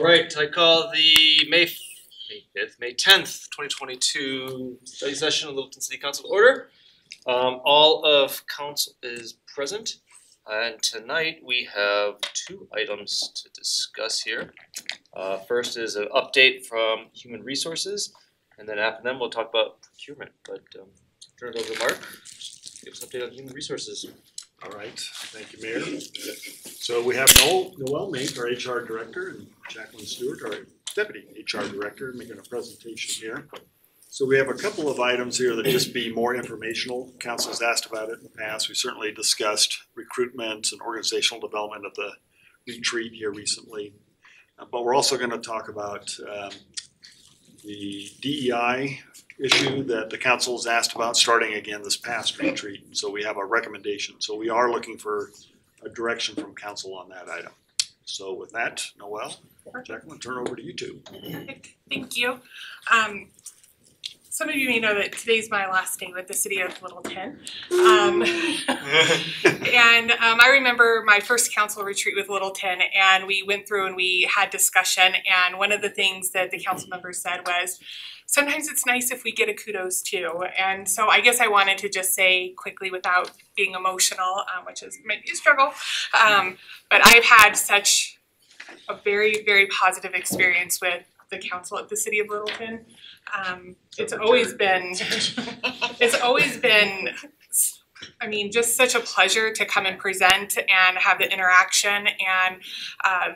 All right, I call the May May fifth, May tenth, twenty twenty-two study session of Littleton City Council order. Um, all of council is present, and tonight we have two items to discuss here. Uh, first is an update from Human Resources, and then after them, we'll talk about procurement, but um, turn it over to Mark, give us an update on Human Resources. All right, thank you, Mayor. So we have Noel, Noel Mink, our HR Director, and Jacqueline Stewart, our Deputy HR Director, making a presentation here. So we have a couple of items here that just be more informational. Council's asked about it in the past. We certainly discussed recruitment and organizational development at the retreat here recently. Uh, But we're also gonna talk about um, the DEI issue that the council's asked about starting again this past retreat. So we have a recommendation. So we are looking for a direction from council on that item. So with that, Noel, Jacqueline, turn over to you two. Perfect, thank you. Um, some of you may know that today's my last day with the city of Littleton. Um, and um, I remember my first council retreat with Littleton, and we went through and we had discussion. And one of the things that the council members said was, sometimes it's nice if we get a kudos too. And so I guess I wanted to just say quickly, without being emotional, um, which is maybe a struggle, um, but I've had such a very, very positive experience with the council at the city of Littleton. Um, it's always been, it's always been, I mean, just such a pleasure to come and present and have the interaction and, uh,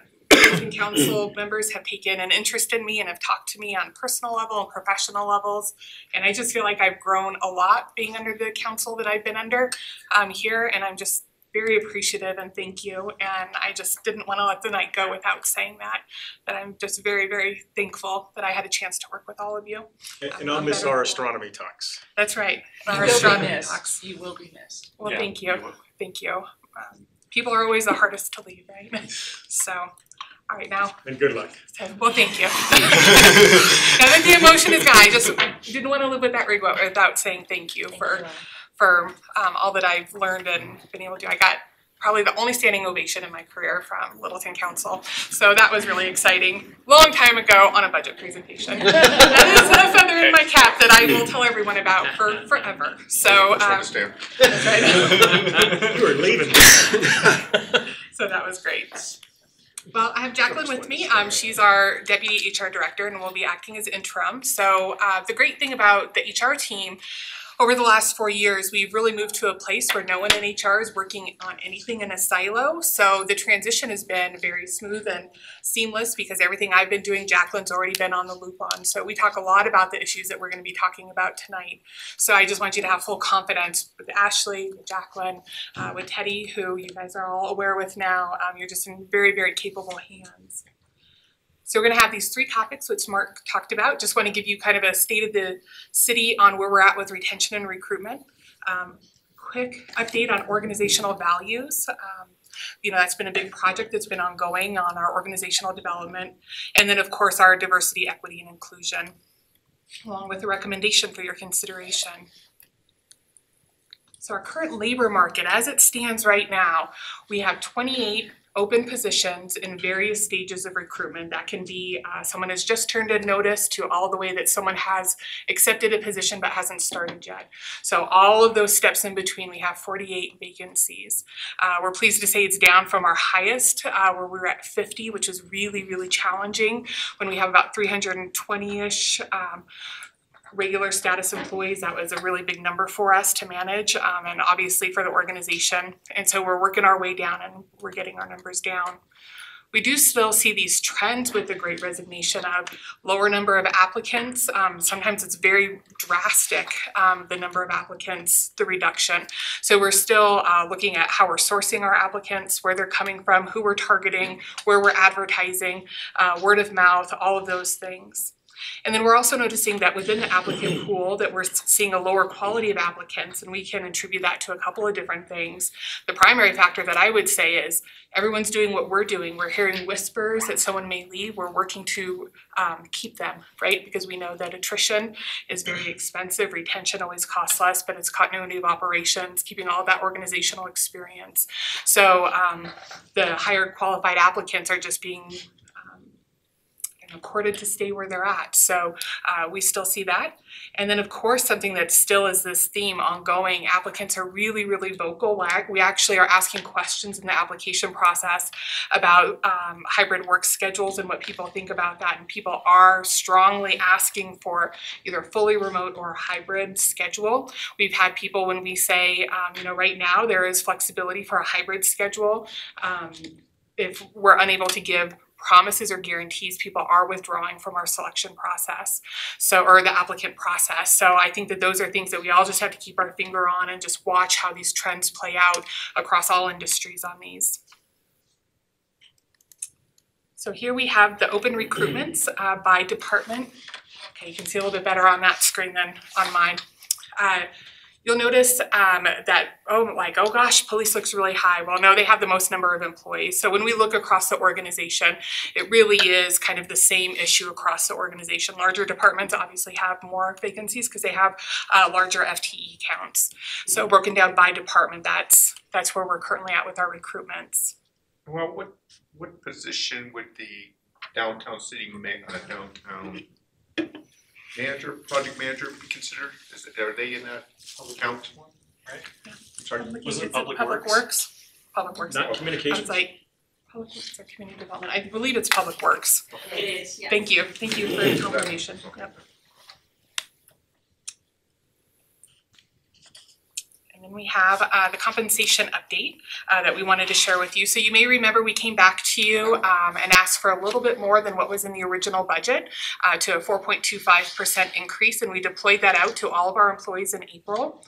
Council members have taken an interest in me and have talked to me on personal level and professional levels. And I just feel like I've grown a lot being under the council that I've been under um here and I'm just very appreciative and thank you. And I just didn't wanna let the night go without saying that. That I'm just very, very thankful that I had a chance to work with all of you. And and I'll miss our astronomy talks. That's right. You Our will be astronomy missed. talks. You will be missed. Well, Yeah. thank you, thank you. Um, people are always the hardest to leave, right? So, all right, now, And good luck. well, thank you. Now that the emotion is gone, I just didn't wanna live with that regret without saying thank you for for um all that I've learned and been able to do. I got probably the only standing ovation in my career from Littleton Council. So that was really exciting. Long time ago on a budget presentation. That is a feather in my cap that I will tell everyone about for forever. So um right. You were leaving. So that was great. Well, I have Jacqueline with me. Um, she's our deputy HR director and will be acting as interim. So, uh, the great thing about the HR team over the last four years, we've really moved to a place where no one in HR is working on anything in a silo. So the transition has been very smooth and seamless because everything I've been doing, Jacqueline's already been on the loop on. So we talk a lot about the issues that we're gonna be talking about tonight. So I just want you to have full confidence with Ashley, with Jacqueline, uh, with Teddy, who you guys are all aware with now. Um, you're just in very, very capable hands. So we're gonna have these three topics, which Mark talked about. Just wanna give you kind of a state of the city on where we're at with retention and recruitment. Um, quick update on organizational values. Um, you know, that's been a big project that's been ongoing on our organizational development. And then, of course, our diversity, equity, and inclusion, along with a recommendation for your consideration. So our current labor market, as it stands right now, we have twenty-eight open positions in various stages of recruitment. That can be uh, someone has just turned in notice to all the way that someone has accepted a position but hasn't started yet. So all of those steps in between, we have forty-eight vacancies. Uh, we're pleased to say it's down from our highest, uh, where we were at fifty, which is really, really challenging. When we have about three hundred and twenty-ish, um, regular status employees, that was a really big number for us to manage, um, and obviously for the organization. And so we're working our way down and we're getting our numbers down. We do still see these trends with the great resignation of lower number of applicants. Um, sometimes it's very drastic, um, the number of applicants, the reduction. So we're still uh, looking at how we're sourcing our applicants, where they're coming from, who we're targeting, where we're advertising, uh, word of mouth, all of those things. And then we're also noticing that within the applicant pool that we're seeing a lower quality of applicants and we can attribute that to a couple of different things. The primary factor that I would say is everyone's doing what we're doing. We're hearing whispers that someone may leave. We're working to um, keep them, right? Because we know that attrition is very expensive. Retention always costs less, but it's continuity of operations, keeping all that organizational experience. So um, the higher qualified applicants are just being courted to stay where they're at. So uh, we still see that. And then, of course, something that still is this theme ongoing applicants are really, really vocal. We actually are asking questions in the application process about um, hybrid work schedules and what people think about that. And people are strongly asking for either fully remote or hybrid schedule. We've had people when we say, um, you know, right now there is flexibility for a hybrid schedule. Um, if we're unable to give promises or guarantees, people are withdrawing from our selection process. So, or the applicant process. So I think that those are things that we all just have to keep our finger on and just watch how these trends play out across all industries on these. So here we have the open recruitments uh, by department. Okay, you can see a little bit better on that screen than on mine. Uh, You'll notice um that, oh, like, oh gosh, police looks really high. Well, no, they have the most number of employees. So when we look across the organization, it really is kind of the same issue across the organization. Larger departments obviously have more vacancies because they have uh larger FTE counts. So broken down by department, that's that's where we're currently at with our recruitments. Well, what, what position would the downtown city ma- uh, downtown manager, project manager be considered? Is it, are they in that public count? Sorry, Was it Is Public Public Works? Works? Public Works. Not I was communications. like, Public Works or Community Development, I believe it's Public Works. It is, yes. Thank you, thank you for the confirmation, yep. Then we have uh, the compensation update uh, that we wanted to share with you. So you may remember we came back to you um, and asked for a little bit more than what was in the original budget uh, to a 4.25% increase, and we deployed that out to all of our employees in April.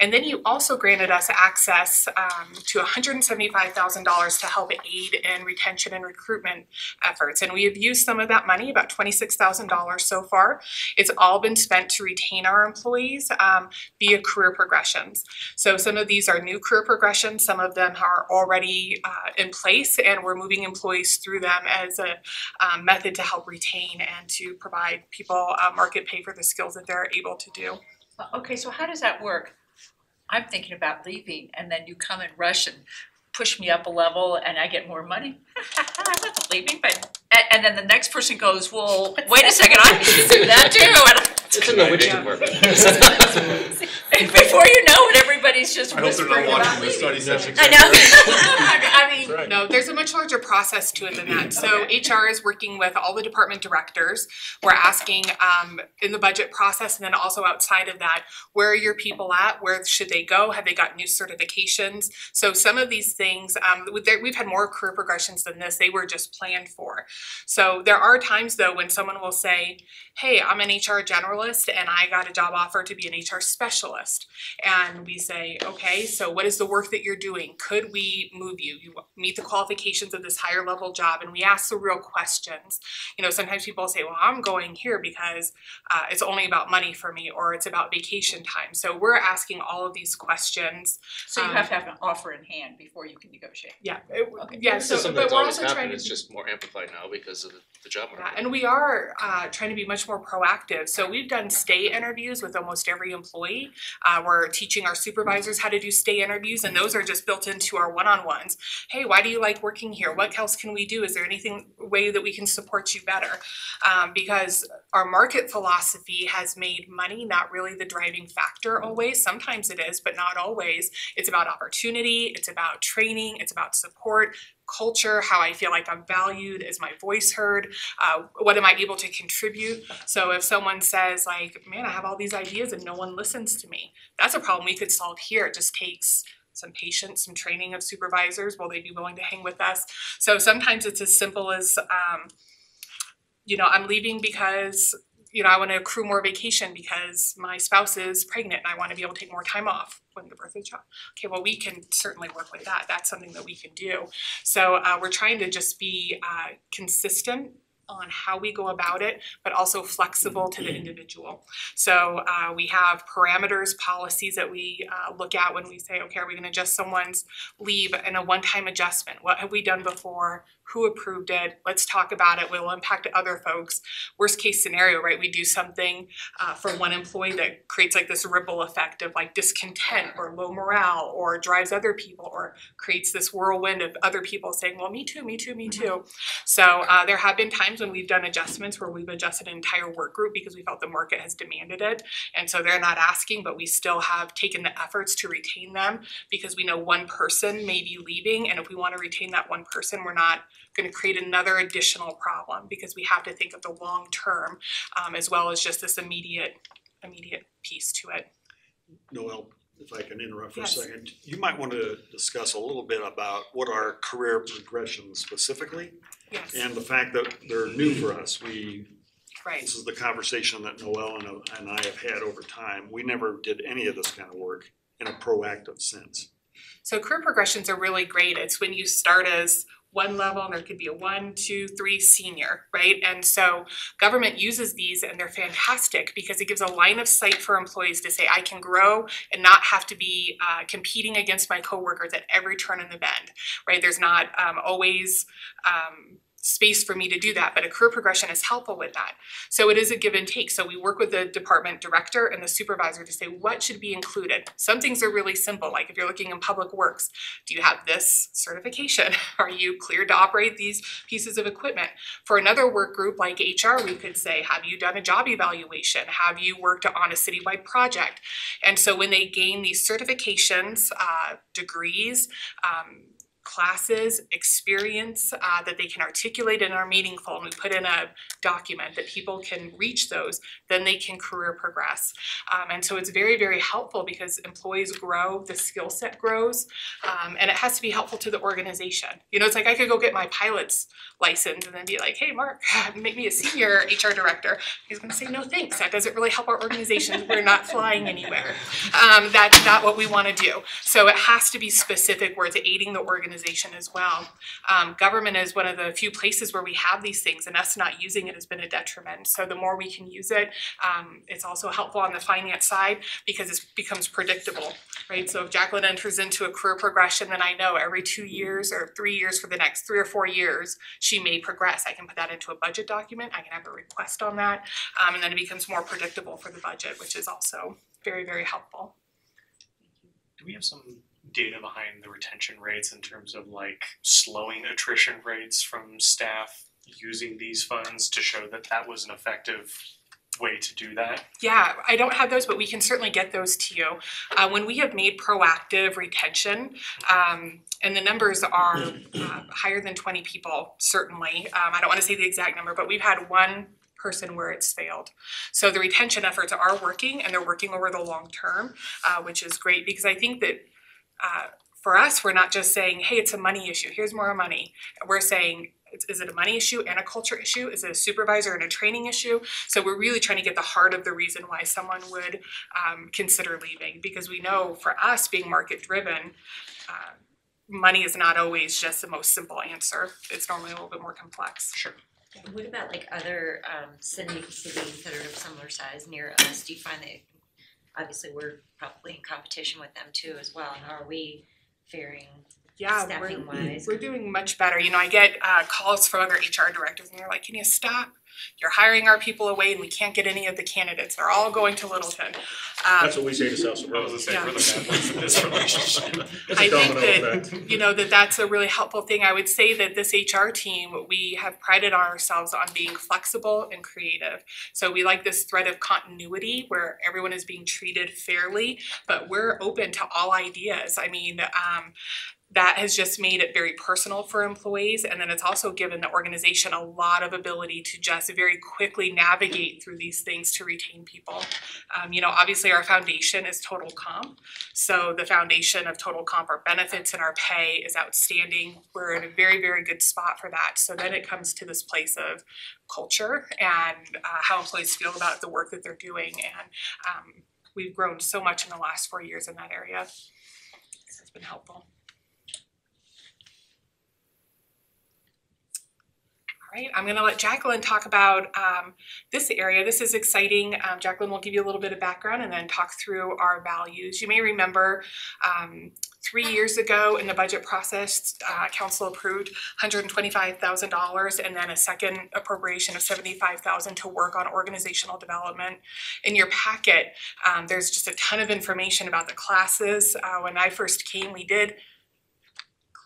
And then you also granted us access um, to $175,000 to help aid in retention and recruitment efforts. And we have used some of that money, about $26,000 so far. It's all been spent to retain our employees um, via career progressions. So some of these are new career progressions, some of them are already uh, in place, and we're moving employees through them as a um, method to help retain and to provide people uh, market pay for the skills that they're able to do. Okay, so how does that work? I'm thinking about leaving and then you come and rush and push me up a level and I get more money. I wasn't leaving, but, and, and then the next person goes, well, wait a second, I should do that too. It's in the witch department. And before you know it, everybody's just I hope they're whispering not about watching the leaving. study session. I know. I mean, Right. No, there's a much larger process to it than that. So HR is working with all the department directors. We're asking um in the budget process and then also outside of that, where are your people at? Where should they go? Have they got new certifications? So some of these things, um with there, we've had more career progressions than this. They were just planned for. So there are times though when someone will say, hey, I'm an HR generalist and I got a job offer to be an HR specialist. And we say, okay, so what is the work that you're doing? Could we move you? You meet the qualifications of this higher level job and we ask the real questions. You know, sometimes people say, well, I'm going here because uh, it's only about money for me or it's about vacation time. So we're asking all of these questions. so you have to have an offer in hand before you can negotiate. Yeah, it- Okay. yeah, This so, but we're always also trying happened, to it's be- just more amplified now because of the, the job Yeah, market. and we are uh trying to be much more proactive. So we've done stay interviews with almost every employee. Uh we're teaching our supervisors how to do stay interviews and those are just built into our one-on-ones. Hey, why do you like working here? What else can we do? Is there anything way that we can support you better? Um because our market philosophy has made money not really the driving factor always. Sometimes it is, but not always. It's about opportunity, it's about training, it's about support, culture, how I feel like I'm valued, is my voice heard, uh, what am I able to contribute? So if someone says like, man, I have all these ideas and no one listens to me, that's a problem we could solve here. It just takes some patience, some training of supervisors. Will they be willing to hang with us? So sometimes it's as simple as, um, you know, I'm leaving because you know, I want to accrue more vacation because my spouse is pregnant and I want to be able to take more time off when the birth of the child. Okay, well, we can certainly work with that. That's something that we can do. So uh, we're trying to just be uh, consistent on how we go about it, but also flexible to the individual. So uh, we have parameters, policies that we uh, look at when we say, okay, are we going to adjust someone's leave in a one-time adjustment? What have we done before? Who approved it? Let's talk about it. Will impact other folks. Worst case scenario, right? We do something uh, for one employee that creates like this ripple effect of like discontent or low morale, or drives other people, or creates this whirlwind of other people saying, "Well, me too, me too, me too." So uh, there have been times when we've done adjustments where we've adjusted an entire work group because we felt the market has demanded it, and so they're not asking, but we still have taken the efforts to retain them because we know one person may be leaving, and if we want to retain that one person, we're not going to create another additional problem because we have to think of the long term um, as well as just this immediate immediate piece to it. Noel, if I can interrupt for a second, you might want to discuss a little bit about what are career progressions specifically Yes, and the fact that they're new for us. We, right. this is the conversation that Noel and, and I have had over time. We never did any of this kind of work in a proactive sense. So career progressions are really great. It's when you start as one level and there could be a one, two, three senior, right? And so government uses these and they're fantastic because it gives a line of sight for employees to say, I can grow and not have to be uh, competing against my coworkers at every turn in the bend, right? There's not um, always um, space for me to do that, but a career progression is helpful with that. So it is a give and take. So we work with the department director and the supervisor to say what should be included. Some things are really simple, like if you're looking in public works, do you have this certification? Are you cleared to operate these pieces of equipment? For another work group like HR, we could say, have you done a job evaluation? Have you worked on a citywide project? And so when they gain these certifications, uh, degrees, um, classes, experience, uh, that they can articulate and are meaningful, and we put in a document that people can reach those, then they can career progress. Um, and so it's very, very helpful because employees grow, the skill set grows, um, and it has to be helpful to the organization. You know, it's like I could go get my pilot's license and then be like, hey, Mark, make me a senior HR director. He's gonna say, no, thanks, that doesn't really help our organization, we're not flying anywhere. Um, that's not what we wanna do. So it has to be specific where it's aiding the organization as well. Um, government is one of the few places where we have these things and us not using it has been a detriment. So the more we can use it, um, it's also helpful on the finance side because it becomes predictable, right? So if Jacqueline enters into a career progression, then I know every two years or three years for the next three or four years, she may progress. I can put that into a budget document, I can have a request on that, um, and then it becomes more predictable for the budget, which is also very, very helpful. Do we have some data behind the retention rates in terms of like slowing attrition rates from staff using these funds to show that that was an effective way to do that? Yeah, I don't have those, but we can certainly get those to you. Uh, when we have made proactive retention, um, and the numbers are uh, higher than twenty people, certainly. Um, I don't wanna say the exact number, but we've had one person where it's failed. So the retention efforts are working and they're working over the long term, uh, which is great because I think that uh, for us, we're not just saying, hey, it's a money issue, here's more money. We're saying, is is it a money issue and a culture issue? Is it a supervisor and a training issue? So we're really trying to get the heart of the reason why someone would um, consider leaving because we know for us being market driven, uh, money is not always just the most simple answer. It's normally a little bit more complex. Sure. What about like other um cities that are of similar size near us, do you find that obviously we're probably in competition with them too as well, and how are we faring Yeah, staffing we're wise? we're doing much better. You know, I get uh, calls from other HR directors and they're like, "Can you stop? You're hiring our people away, and we can't get any of the candidates. They're all going to Littleton." Um, That's what we say to South I was Suburban. gonna say, we're the bad ones in this relationship. It's I a think domino that, effect. you know, that that's a really helpful thing. I would say that this HR team, we have prided ourselves on being flexible and creative. So we like this thread of continuity where everyone is being treated fairly, but we're open to all ideas. I mean, um, that has just made it very personal for employees and then it's also given the organization a lot of ability to just very quickly navigate through these things to retain people. Um, you know, obviously our foundation is total comp. So the foundation of total comp, our benefits and our pay is outstanding. We're in a very, very good spot for that. So then it comes to this place of culture and uh, how employees feel about the work that they're doing. And um, we've grown so much in the last four years in that area. So it's been helpful. Right, I'm gonna let Jacqueline talk about um, this area. This is exciting. Um, Jacqueline will give you a little bit of background and then talk through our values. You may remember um, three years ago in the budget process, uh, council approved hundred and twenty-five thousand dollars and then a second appropriation of $75,000 to work on organizational development. In your packet, um, there's just a ton of information about the classes. Uh, when I first came, we did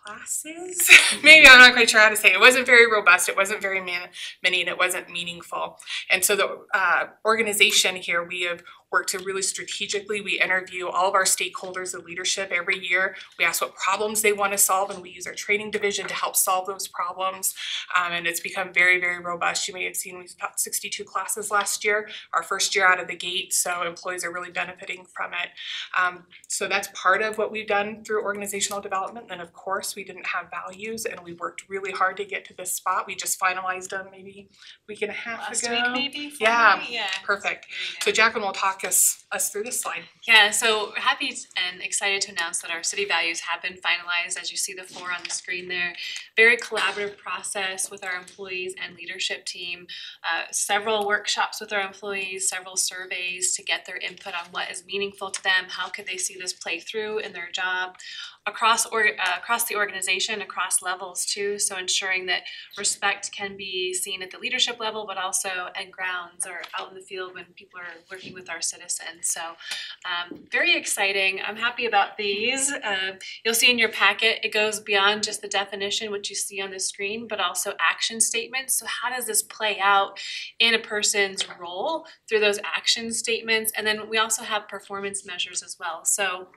classes. Maybe I'm not quite sure how to say it. It wasn't very robust. It wasn't very man- many, and it wasn't meaningful. And so the uh, organization here, we have worked to really strategically. We interview all of our stakeholders of leadership every year. We ask what problems they want to solve, and we use our training division to help solve those problems. Um, and it's become very, very robust. You may have seen we've taught 62 classes last year, our first year out of the gate. So employees are really benefiting from it. Um, so that's part of what we've done through organizational development. Then, of course, we didn't have values, and we worked really hard to get to this spot. We just finalized them maybe a week and a half last ago. week maybe Yeah, yeah Perfect. There you go. So Jacqueline will talk us us through this slide. Yeah, so happy and excited to announce that our city values have been finalized, as you see the four on the screen there. Very collaborative process with our employees and leadership team. Uh, several workshops with our employees, several surveys to get their input on what is meaningful to them, how could they see this play through in their job. Across or uh, across the organization, across levels too, so ensuring that respect can be seen at the leadership level, but also at grounds or out in the field when people are working with our citizens. So um, very exciting. I'm happy about these. Uh, you'll see in your packet, it goes beyond just the definition, which you see on the screen, but also action statements. So how does this play out in a person's role through those action statements? And then we also have performance measures as well. So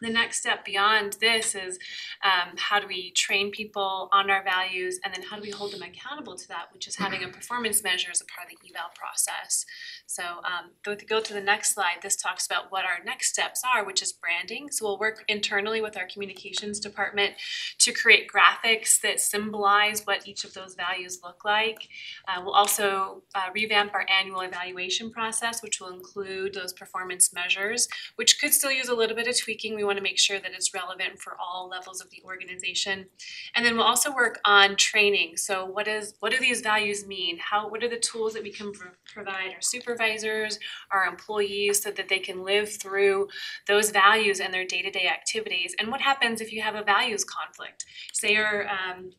The next step beyond this is um, how do we train people on our values and then how do we hold them accountable to that, which is having a performance measure as a part of the eval process. So um, go to go to the next slide. This talks about what our next steps are, which is branding. So we'll work internally with our communications department to create graphics that symbolize what each of those values look like. Uh, we'll also uh, revamp our annual evaluation process, which will include those performance measures, which could still use a little bit of tweaking. We want to make sure that it's relevant for all levels of the organization. And then we'll also work on training. So what is what do these values mean? How what are the tools that we can pro- provide our supervisors, our employees so that they can live through those values in their day-to-day activities? And what happens if you have a values conflict? Say your um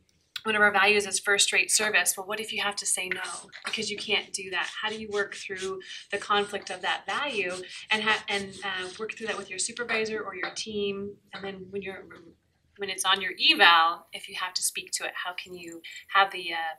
one of our values is first rate service. Well, what if you have to say no because you can't do that? How do you work through the conflict of that value and ha- and uh, work through that with your supervisor or your team? And then when you're when it's on your eval, if you have to speak to it, how can you have the uh,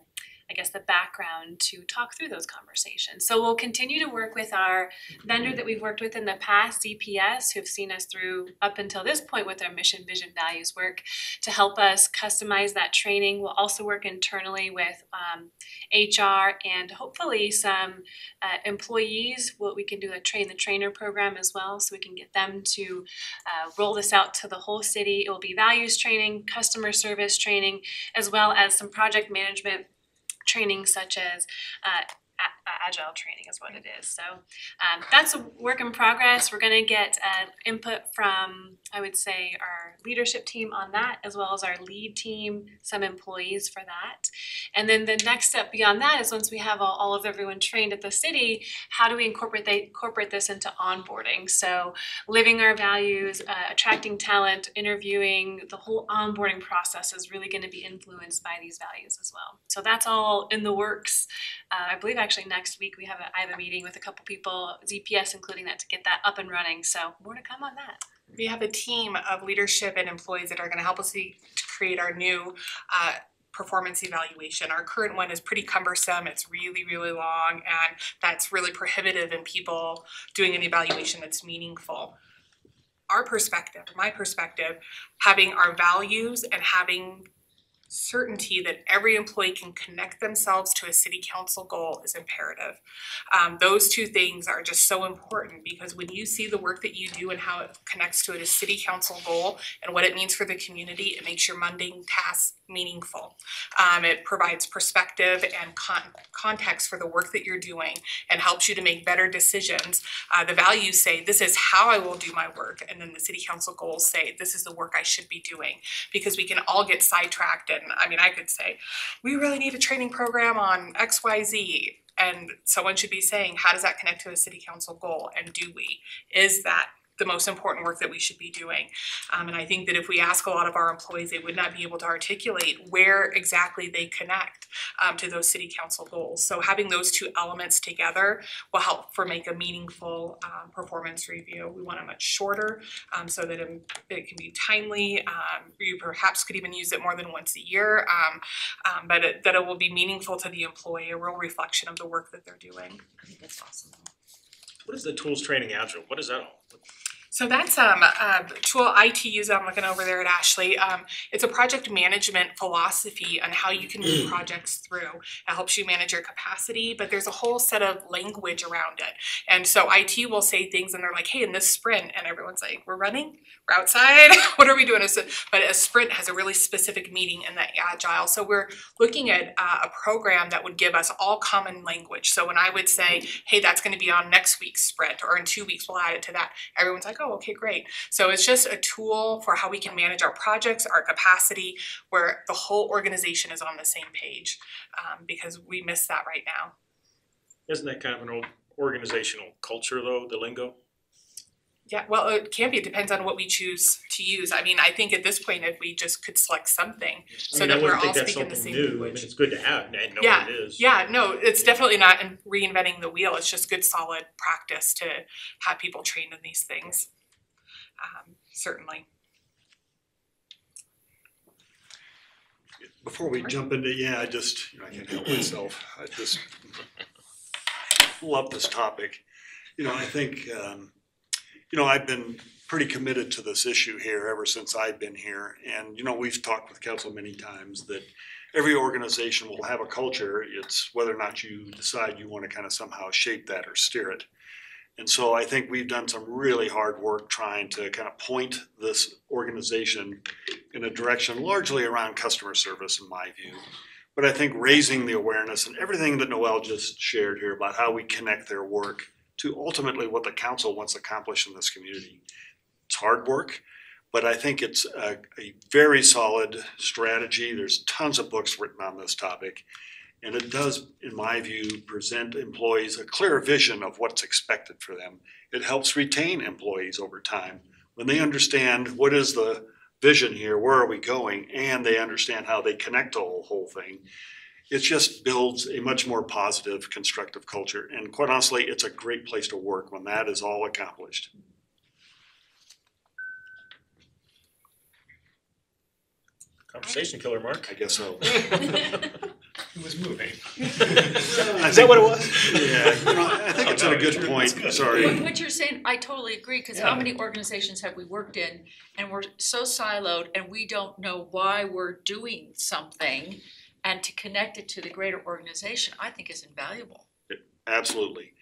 I guess the background to talk through those conversations. So we'll continue to work with our vendor that we've worked with in the past, CPS, who've seen us through up until this point with our mission, vision, values work to help us customize that training. We'll also work internally with um, HR and hopefully some uh, employees. What we can do a train the trainer program as well, so we can get them to uh, roll this out to the whole city. It will be values training, customer service training, as well as some project management training such as uh, agile training is what it is. So um, that's a work in progress. We're gonna get uh, input from, I would say, our leadership team on that, as well as our lead team, some employees for that. And then the next step beyond that is once we have all, all of everyone trained at the city, how do we incorporate they incorporate this into onboarding? So living our values, uh, attracting talent, interviewing, the whole onboarding process is really going to be influenced by these values as well. So that's all in the works. Uh, I believe actually next week we have a, I have a meeting with a couple people, CPS including that, to get that up and running. So more to come on that. We have a team of leadership and employees that are gonna help us to to create our new uh performance evaluation. Our current one is pretty cumbersome, it's really, really long, and that's really prohibitive in people doing an evaluation that's meaningful. Our perspective, my perspective, having our values and having certainty that every employee can connect themselves to a city council goal is imperative. Um, those two things are just so important because when you see the work that you do and how it connects to a city council goal and what it means for the community, it makes your mundane tasks meaningful. Um, it provides perspective and con- context for the work that you're doing and helps you to make better decisions. Uh, the values say, this is how I will do my work, and then the city council goals say, this is the work I should be doing. Because we can all get sidetracked, and I mean, I could say, we really need a training program on X, Y, Z. And someone should be saying, how does that connect to a city council goal? And do we? Is that the most important work that we should be doing? Um, and I think that if we ask a lot of our employees, they would not be able to articulate where exactly they connect um, to those city council goals. So having those two elements together will help for make a meaningful um, performance review. We want it much shorter um, so that it, it can be timely. Um, you perhaps could even use it more than once a year, um, um, but it, that it will be meaningful to the employee, a real reflection of the work that they're doing. I think that's awesome. What is the tools training agile? What is that all? So that's um a tool IT uses, I'm looking over there at Ashley. Um it's a project management philosophy on how you can move projects through. It helps you manage your capacity, but there's a whole set of language around it. And so IT will say things and they're like, hey, in this sprint, and everyone's like, we're running, we're outside, what are we doing? But a sprint has a really specific meaning in that agile. So we're looking at uh, a program that would give us all common language. So when I would say, hey, that's gonna be on next week's sprint, or in two weeks, we'll add it to that, everyone's like, oh, okay, great. So it's just a tool for how we can manage our projects, our capacity, where the whole organization is on the same page, um, because we miss that right now. Isn't that kind of an old organizational culture though, the lingo? Yeah, well, it can be, it depends on what we choose to use. I mean, I think at this point, if we just could select something, I so mean, that we're wouldn't all think that's speaking the something same new. I mean, it's good to have and know Yeah, what it is. Yeah, no, it's definitely not in- reinventing the wheel, it's just good solid practice to have people trained in these things. Um, certainly. Before we jump into, yeah, I just, you know, I can't help myself, I just love this topic. You know, I think, um, you know, I've been pretty committed to this issue here ever since I've been here. And, you know, we've talked with council many times that every organization will have a culture. It's whether or not you decide you want to kind of somehow shape that or steer it. And so I think we've done some really hard work trying to kind of point this organization in a direction largely around customer service, in my view. But I think raising the awareness and everything that Noel just shared here about how we connect their work to ultimately what the council wants accomplished in this community. It's hard work, but I think it's a, a very solid strategy. There's tons of books written on this topic. And it does, in my view, present employees a clear vision of what's expected for them. It helps retain employees over time. When they understand what is the vision here, where are we going, and they understand how they connect to the whole, whole thing, it just builds a much more positive, constructive culture. And quite honestly, it's a great place to work when that is all accomplished. Conversation killer, Mark. I guess so. It was moving. Is that what it was? Yeah, you know, I think Oh, it's no, a good good. point, good. sorry. What what you're saying, I totally agree, cause how many organizations have we worked in and we're so siloed and we don't know why we're doing something and to connect it to the greater organization, I think is invaluable. Absolutely.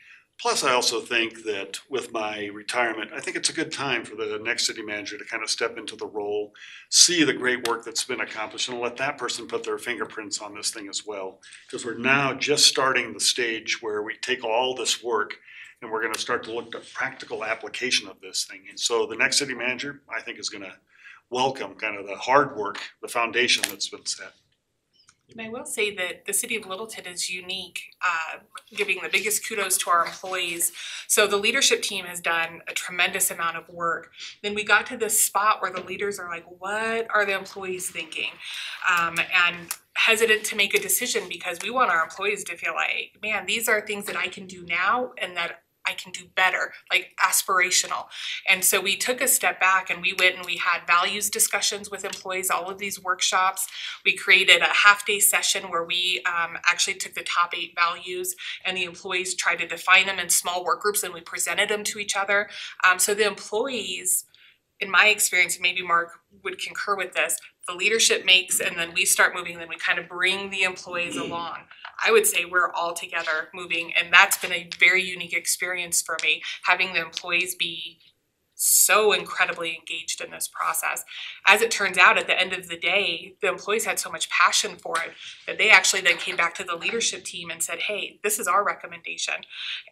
Plus, I also think that with my retirement, I think it's a good time for the next city manager to kind of step into the role, see the great work that's been accomplished, and let that person put their fingerprints on this thing as well. Because we're now just starting the stage where we take all this work and we're gonna start to look at practical application of this thing. And so the next city manager, I think, is gonna welcome kind of the hard work, the foundation that's been set. And I will say that the city of Littleton is unique, uh, giving the biggest kudos to our employees. So the leadership team has done a tremendous amount of work. Then we got to this spot where the leaders are like, what are the employees thinking? Um, and hesitant to make a decision because we want our employees to feel like, man, these are things that I can do now and that I can do better, like aspirational. And so we took a step back and we went and we had values discussions with employees, all of these workshops. We created a half day session where we um, actually took the top eight values and the employees tried to define them in small work groups and we presented them to each other. Um, so the employees, in my experience, maybe Mark would concur with this, the leadership makes and then we start moving, and then we kind of bring the employees along. I would say we're all together moving, and that's been a very unique experience for me, having the employees be so incredibly engaged in this process. As it turns out, at the end of the day, the employees had so much passion for it that they actually then came back to the leadership team and said, hey, this is our recommendation.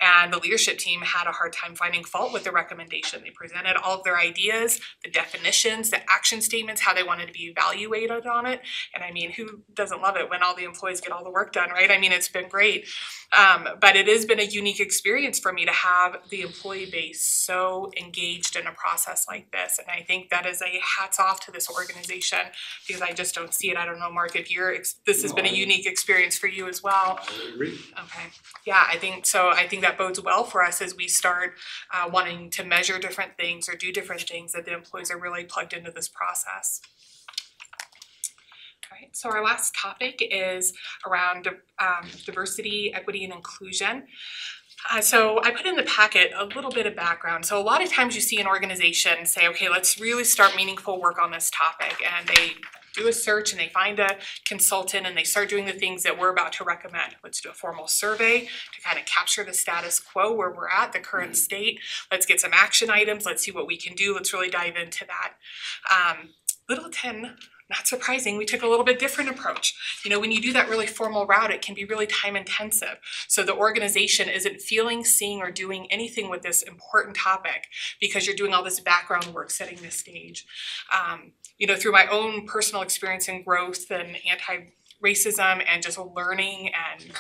And the leadership team had a hard time finding fault with the recommendation. They presented all of their ideas, the definitions, the action statements, how they wanted to be evaluated on it. And I mean, who doesn't love it when all the employees get all the work done, right? I mean, it's been great. Um, but it has been a unique experience for me to have the employee base so engaged in a process like this. And I think that is a hats off to this organization because I just don't see it. I don't know, Mark, if you're, ex- this has been a unique experience for you as well. I agree. Okay, yeah, I think, so I think that bodes well for us as we start uh wanting to measure different things or do different things, that the employees are really plugged into this process. Alright, so our last topic is around um diversity, equity and inclusion. Uh, so I put in the packet a little bit of background. So a lot of times you see an organization say, okay, let's really start meaningful work on this topic, and they do a search and they find a consultant and they start doing the things that we're about to recommend. Let's do a formal survey to kind of capture the status quo where we're at, the current state. Let's get some action items. Let's see what we can do. Let's really dive into that. Um, Littleton, not surprising, we took a little bit different approach. You know, when you do that really formal route, it can be really time intensive. So the organization isn't feeling, seeing, or doing anything with this important topic because you're doing all this background work setting the stage. Um, you know, through my own personal experience and growth and anti-racism and just learning and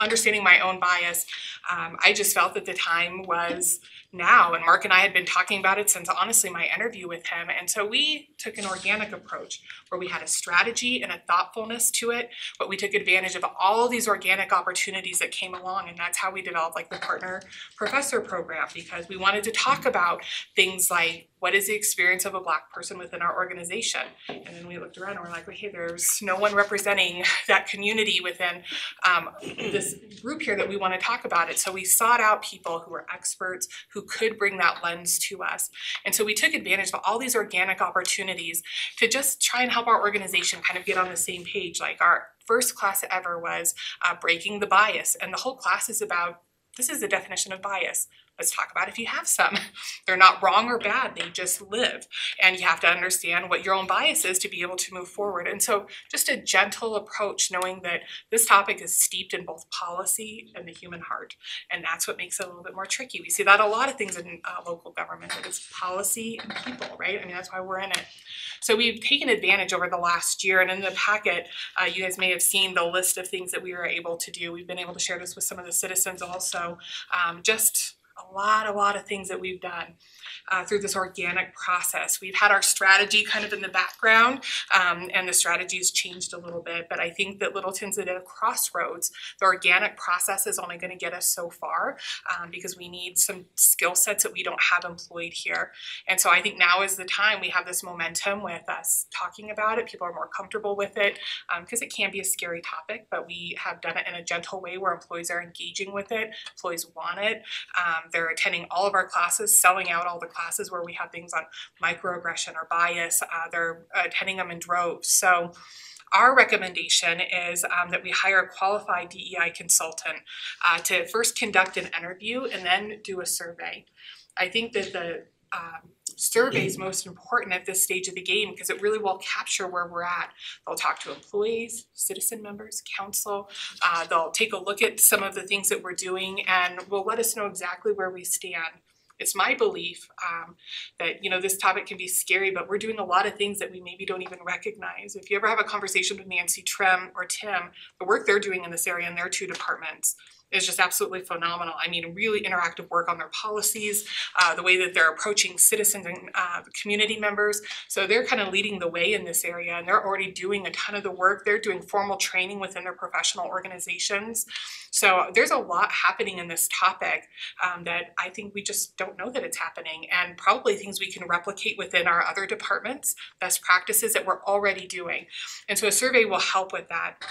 understanding my own bias, um, I just felt that the time was now. And Mark and I had been talking about it since honestly my interview with him. And so we took an organic approach where we had a strategy and a thoughtfulness to it, but we took advantage of all these organic opportunities that came along. And that's how we developed like the partner professor program because we wanted to talk about things like what is the experience of a black person within our organization? And then we looked around and we're like, hey, there's no one representing that community within um this group here that we wanna talk about it. So we sought out people who were experts, who could bring that lens to us. And so we took advantage of all these organic opportunities to just try and help our organization kind of get on the same page. Like our first class ever was uh, breaking the bias, and the whole class is about this is the definition of bias. Let's talk about if you have some. They're not wrong or bad, they just live. And you have to understand what your own bias is to be able to move forward. And so, just a gentle approach, knowing that this topic is steeped in both policy and the human heart. And that's what makes it a little bit more tricky. We see that a lot of things in uh, local government, that it's policy and people, right? I mean, that's why we're in it. So we've taken advantage over the last year, and in the packet, uh, you guys may have seen the list of things that we were able to do. We've been able to share this with some of the citizens also. Um, just a lot, a lot of things that we've done uh, through this organic process. We've had our strategy kind of in the background, um, and the strategy has changed a little bit. But I think that Littleton's at a crossroads. The organic process is only going to get us so far um, because we need some skill sets that we don't have employed here. And so I think now is the time we have this momentum with us talking about it. People are more comfortable with it because um, it can be a scary topic, but we have done it in a gentle way where employees are engaging with it. Employees want it. Um, they're attending all of our classes, selling out all the classes where we have things on microaggression or bias. Uh, they're attending them in droves. So our recommendation is um, that we hire a qualified DEI consultant uh, to first conduct an interview and then do a survey. I think that the um, survey is most important at this stage of the game because it really will capture where we're at. They'll talk to employees, citizen members, council. Uh, they'll take a look at some of the things that we're doing and will let us know exactly where we stand. It's my belief um, that you know this topic can be scary, but we're doing a lot of things that we maybe don't even recognize. If you ever have a conversation with Nancy Trim or Tim, the work they're doing in this area in their two departments is just absolutely phenomenal. I mean, really interactive work on their policies, uh, the way that they're approaching citizens and uh, community members. So they're kind of leading the way in this area, and they're already doing a ton of the work. They're doing formal training within their professional organizations. So there's a lot happening in this topic um, that I think we just don't know that it's happening, and probably things we can replicate within our other departments, best practices that we're already doing. And so a survey will help with that.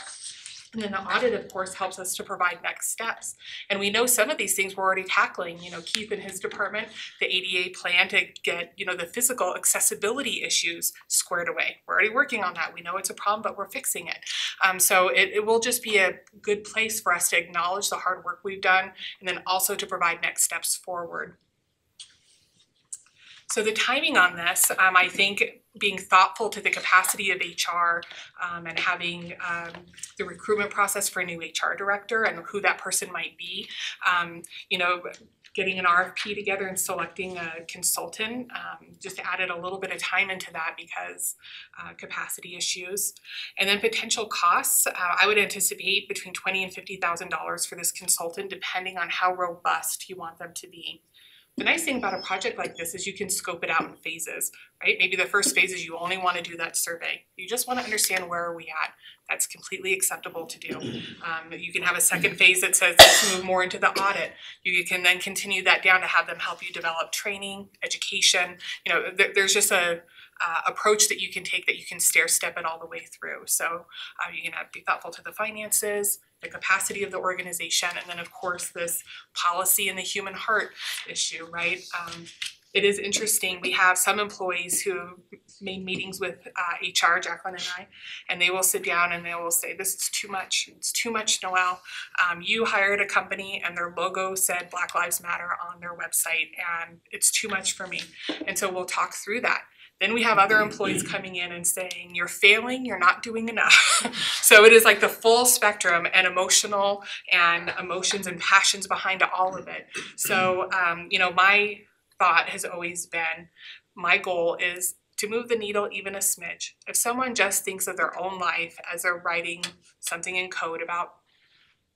And then the audit, of course, helps us to provide next steps. And we know some of these things we're already tackling. You know, Keith and his department, the ADA plan to get, you know, the physical accessibility issues squared away. We're already working on that. We know it's a problem, but we're fixing it. Um, so it, it will just be a good place for us to acknowledge the hard work we've done and then also to provide next steps forward. So the timing on this, um, I think being thoughtful to the capacity of HR um, and having um, the recruitment process for a new HR director and who that person might be, um, you know, getting an RFP together and selecting a consultant um, just added a little bit of time into that because uh, capacity issues. And then potential costs, uh, I would anticipate between twenty and fifty thousand dollars for this consultant, depending on how robust you want them to be. The nice thing about a project like this is you can scope it out in phases, right? Maybe the first phase is you only want to do that survey. You just want to understand where are we at. That's completely acceptable to do. Um, you can have a second phase that says let's move more into the audit. You can then continue that down to have them help you develop training, education. You know, there, there's just a uh, approach that you can take that you can stair step it all the way through. So uh, you can have, be thoughtful to the finances, the capacity of the organization, and then of course this policy and the human heart issue, right? Um, it is interesting. We have some employees who made meetings with uh, HR, Jacqueline and I, and they will sit down and they will say, "This is too much. It's too much, Noel. Um, you hired a company and their logo said Black Lives Matter on their website, and it's too much for me." And so we'll talk through that. Then we have other employees coming in and saying, You're failing, you're not doing enough. so it is like the full spectrum and emotional and emotions and passions behind all of it. So, um, you know, my thought has always been my goal is to move the needle even a smidge. If someone just thinks of their own life as they're writing something in code about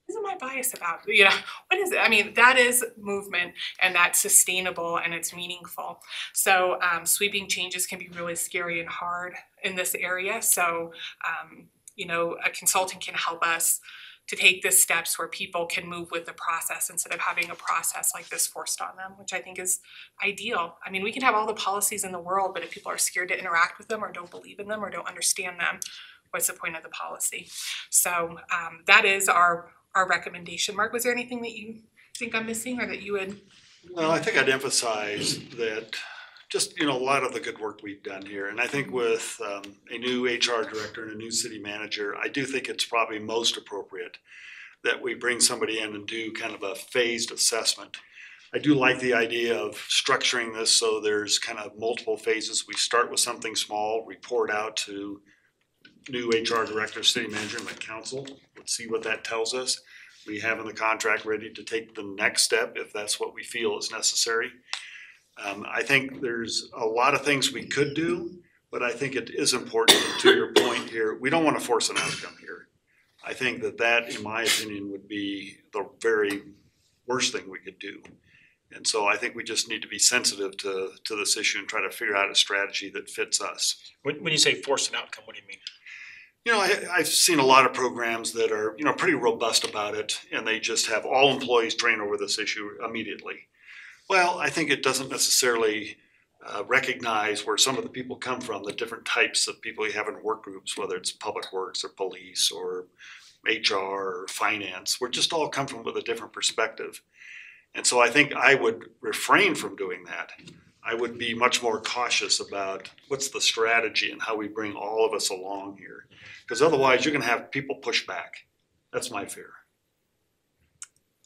is my bias about? You know, what is it? I mean, that is movement and that's sustainable and it's meaningful. So um, sweeping changes can be really scary and hard in this area. So, um, you know, a consultant can help us to take the steps where people can move with the process instead of having a process like this forced on them, which I think is ideal. I mean, we can have all the policies in the world, but if people are scared to interact with them or don't believe in them or don't understand them, what's the point of the policy? So um, that is our our recommendation. Mark, was there anything that you think I'm missing or that you would? Well, I think I'd emphasize that just, you know, a lot of the good work we've done here. And I think with um, a new HR director and a new city manager, I do think it's probably most appropriate that we bring somebody in and do kind of a phased assessment. I do like the idea of structuring this so there's kind of multiple phases. We start with something small, report out to new HR director, city manager, and council. Let's see what that tells us. We have in the contract ready to take the next step if that's what we feel is necessary. Um, I think there's a lot of things we could do, but I think it is important, to your point here, we don't wanna force an outcome here. I think that that, in my opinion, would be the very worst thing we could do. And so I think we just need to be sensitive to, to this issue and try to figure out a strategy that fits us. When, when you say force an outcome, what do you mean? You know, I, I've seen a lot of programs that are, you know, pretty robust about it, and they just have all employees train over this issue immediately. Well, I think it doesn't necessarily uh, recognize where some of the people come from, the different types of people you have in work groups, whether it's public works or police or HR or finance. We're just all come from with a different perspective. And so I think I would refrain from doing that. I would be much more cautious about what's the strategy and how we bring all of us along here. Because otherwise, you're gonna have people push back. That's my fear.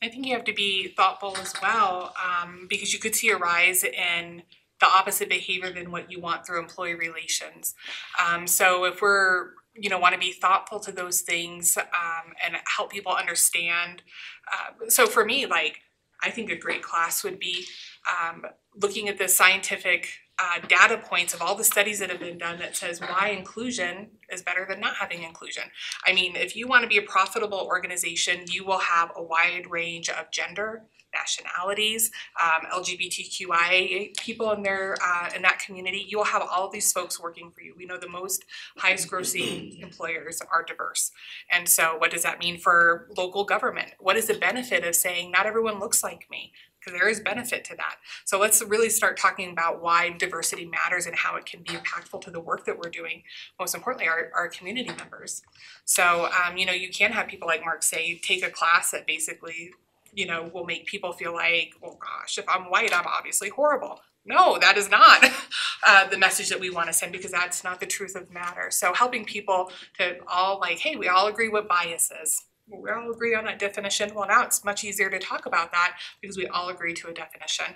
I think you have to be thoughtful as well, um, because you could see a rise in the opposite behavior than what you want through employee relations. Um, so if we're, you know, wanna be thoughtful to those things, um, and help people understand. Uh, so for me, like, I think a great class would be, um, looking at the scientific, uh, data points of all the studies that have been done that says why inclusion is better than not having inclusion. I mean, if you wanna be a profitable organization, you will have a wide range of gender, nationalities, um, LGBTQIA people in their, uh, in that community. You will have all of these folks working for you. We know the most highest grossing employers are diverse. And so what does that mean for local government? What is the benefit of saying not everyone looks like me? There is benefit to that. So let's really start talking about why diversity matters and how it can be impactful to the work that we're doing. Most importantly, our, our community members. So, um, you know, you can have people like Mark say, take a class that basically, you know, will make people feel like, oh gosh, if I'm white, I'm obviously horrible. No, that is not uh, the message that we want to send because that's not the truth of the matter. So helping people to all like, hey, we all agree what bias is. We all agree on that definition. Well, now it's much easier to talk about that because we all agree to a definition.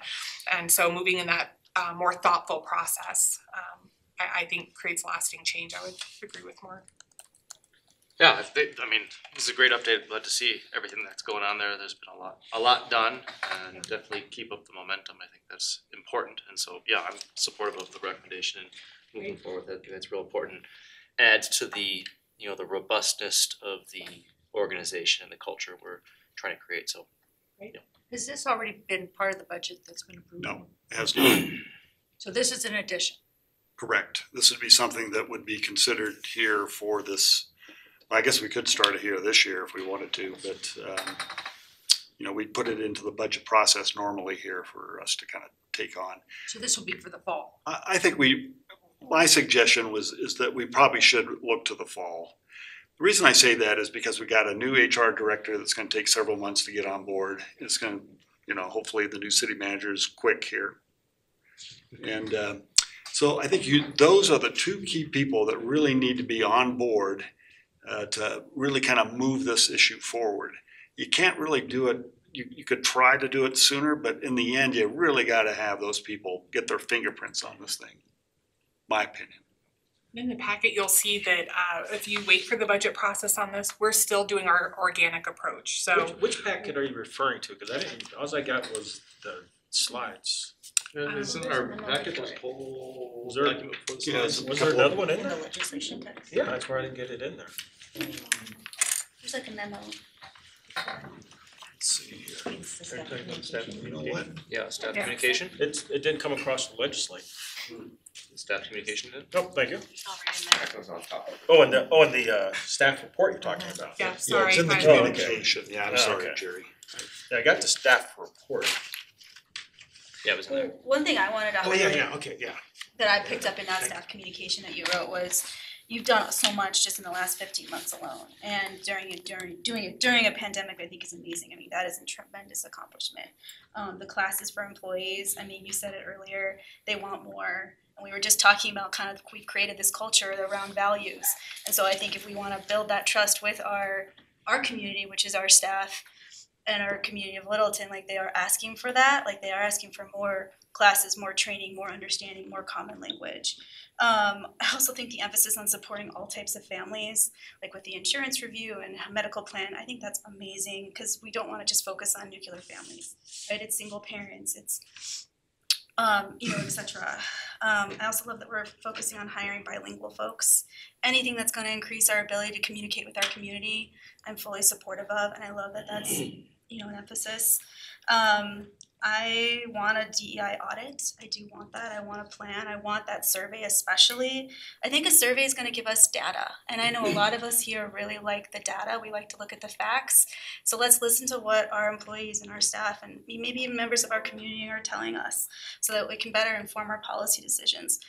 And so moving in that uh, more thoughtful process, um, I, I think creates lasting change. I would agree with Mark. Yeah, I think, I mean, this is a great update, glad to see everything that's going on there, there's been a lot, a lot done, and definitely keep up the momentum, I think that's important, and so, yeah, I'm supportive of the recommendation and moving forward, I think that's real important. Adds to the, you know, the robustness of the organization and the culture we're trying to create, so. Has this already been part of the budget that's been approved? No, it has not. So this is an addition. Correct. This would be something that would be considered here for this, I guess we could start it here this year if we wanted to, but, um, you know, we'd put it into the budget process normally here for us to kind of take on. So this will be for the fall. I, I think we, my suggestion was, is that we probably should look to the fall. The reason I say that is because we got a new HR director that's gonna take several months to get on board. It's gonna, you know, hopefully the new city manager is quick here. And, um, so I think you, those are the two key people that really need to be on board uh, to really kind of move this issue forward. You can't really do it, you, you could try to do it sooner, but in the end, you really gotta have those people get their fingerprints on this thing. My opinion. In the packet, you'll see that uh, if you wait for the budget process on this, we're still doing our organic approach. So Which, which packet are you referring to? Cause I didn't, alls I got was the slides. Um, isn't our packet just whole Was there- document full of Yeah, slides? Was there another one in In the there? legislation text. Yeah, that's where I didn't get it in there. There's like a memo. Let's see here. It's the staff communication. You know what? Yeah, staff Yeah. communication, It's, it didn't come across the legislate. Staff communication did. Oh, thank you. All right in there. That goes on top of it. Oh, and the, oh, and the, uh, staff report you're talking about. yeah, Yeah, sorry. it's in the I- Oh, okay. communication. Yeah, I'm Oh, sorry, okay. Jerry. Yeah, I got the staff report. Yeah, it was in there. One thing I wanted to Oh, yeah, highlight yeah, okay, yeah. that I picked up in that staff communication that you wrote was you've done so much just in the last fifteen months alone. And during it, during, doing it during a pandemic, I think is amazing. I mean, that is a tremendous accomplishment. Um, the classes for employees, I mean, you said it earlier, they want more. And we were just talking about kind of, we've created this culture around values. And so I think if we wanna build that trust with our, our community, which is our staff, and our community of Littleton, like they are asking for that, like they are asking for more classes, more training, more understanding, more common language. Um, I also think the emphasis on supporting all types of families, like with the insurance review and medical plan, I think that's amazing because we don't want to just focus on nuclear families, right? It's single parents, it's um, you know, et cetera. Um, I also love that we're focusing on hiring bilingual folks. Anything that's going to increase our ability to communicate with our community, I'm fully supportive of, and I love that that's you know an emphasis. Um, I want a DEI audit. I do want that. I want a plan. I want that survey especially. I think a survey is going to give us data. And I know a lot of us here really like the data. We like to look at the facts. So let's listen to what our employees and our staff and maybe even members of our community are telling us so that we can better inform our policy decisions.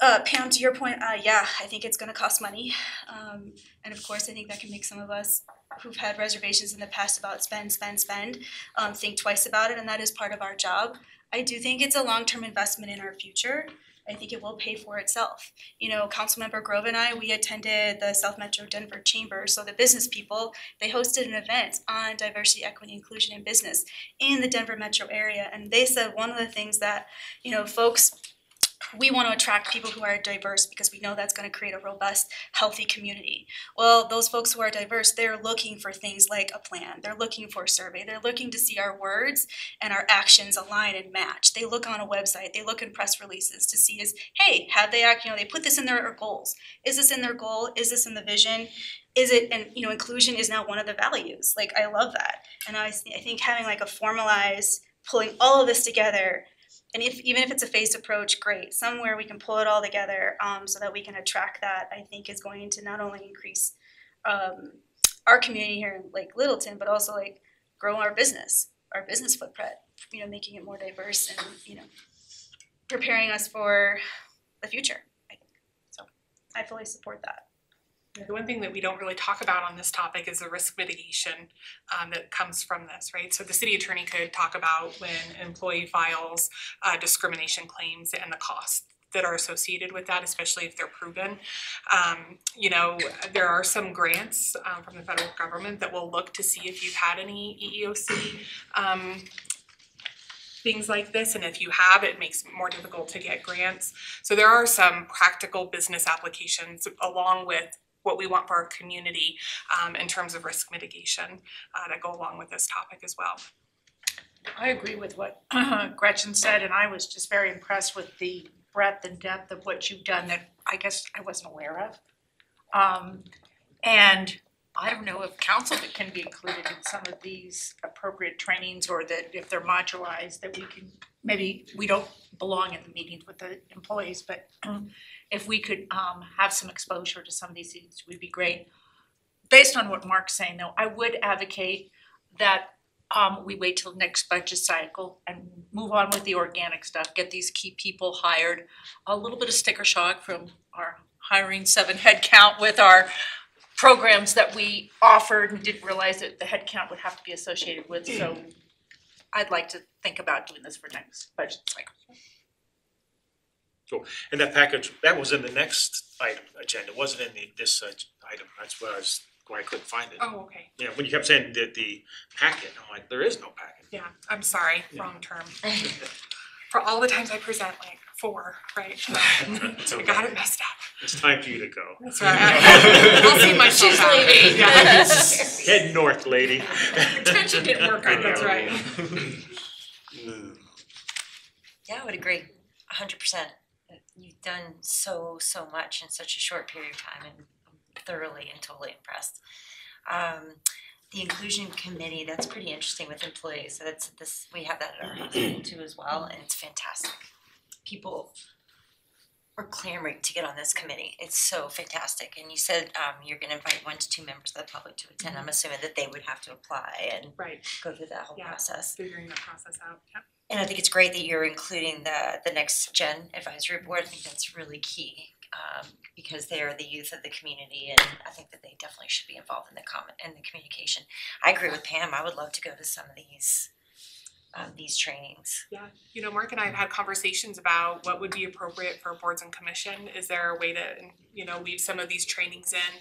Uh, Pam, to your point, uh, yeah, I think it's going to cost money. Um, and of course, I think that can make some of us who've had reservations in the past about spend, spend, spend, um, think twice about it, and that is part of our job. I do think it's a long-term investment in our future. I think it will pay for itself. You know, Councilmember Grove and I, we attended the South Metro Denver Chamber, so the business people, they hosted an event on diversity, equity, inclusion in business in the Denver metro area, and they said one of the things that, you know, folks we want to attract people who are diverse because we know that's going to create a robust, healthy community. Well, those folks who are diverse, they're looking for things like a plan. They're looking for a survey. They're looking to see our words and our actions align and match. They look on a website. They look in press releases to see is, hey, have they act, you know, they put this in their goals. Is this in their goal? Is this in the vision? Is it, and you know, inclusion is now one of the values. Like, I love that. And I, I think having like a formalized, pulling all of this together and if even if it's a phased approach, great. Somewhere we can pull it all together um, so that we can attract that. I think is going to not only increase um, our community here in Lake Littleton, but also like grow our business, our business footprint. You know, making it more diverse and you know, preparing us for the future. I think so. I fully support that. The one thing that we don't really talk about on this topic is the risk mitigation um that comes from this, right? So the city attorney could talk about when an employee files uh discrimination claims and the costs that are associated with that, especially if they're proven. Um, you know, there are some grants um from the federal government that will look to see if you've had any EEOC um things like this, and if you have, it makes it more difficult to get grants. So there are some practical business applications along with what we want for our community um in terms of risk mitigation uh that go along with this topic as well. I agree with what Gretchen said, and I was just very impressed with the breadth and depth of what you've done that I guess I wasn't aware of. Um, and I don't know if council that can be included in some of these appropriate trainings or that if they're modularized, that we can, maybe we don't belong in the meetings with the employees, but if we could um have some exposure to some of these things, would be great. Based on what Mark's saying though, I would advocate that um we wait till next budget cycle and move on with the organic stuff, get these key people hired. A little bit of sticker shock from our hiring seven head count with our programs that we offered and didn't realize that the head count would have to be associated with, so I'd like to think about doing this for next budget cycle. Cool, and that package, that was in the next item agenda, it wasn't in the, this uh, item, that's where I was, why I couldn't find it. Oh, okay, Yeah, when you kept saying that the packet, I'm like, there is no packet. yeah, I'm sorry, wrong term. For all the times I present, like four, right? It's I okay. got it messed up. It's time for you to go. That's right. I'll see myself She's out. leaving. Yeah. Head north, lady. Retention didn't work out. That's right. Yeah, I would agree, a hundred percent. You've done so, so much in such a short period of time and I'm thoroughly and totally impressed. Um, the inclusion committee, that's pretty interesting with employees, so that's this, we have that at our hospital too as well, and it's fantastic. People are clamoring to get on this committee, it's so fantastic, and you said um you're gonna invite one to two members of the public to attend, I'm assuming that they would have to apply and Right, go through that whole Yeah. process. figuring that process out, yeah. And I think it's great that you're including the the next gen advisory board, I think that's really key, um, because they are the youth of the community and I think that they definitely should be involved in the comment, in the communication. I agree with Pam, I would love to go to some of these, um, these trainings. Yeah, you know, Mark and I have had conversations about what would be appropriate for boards and commission. Is there a way to, you know, weave some of these trainings in,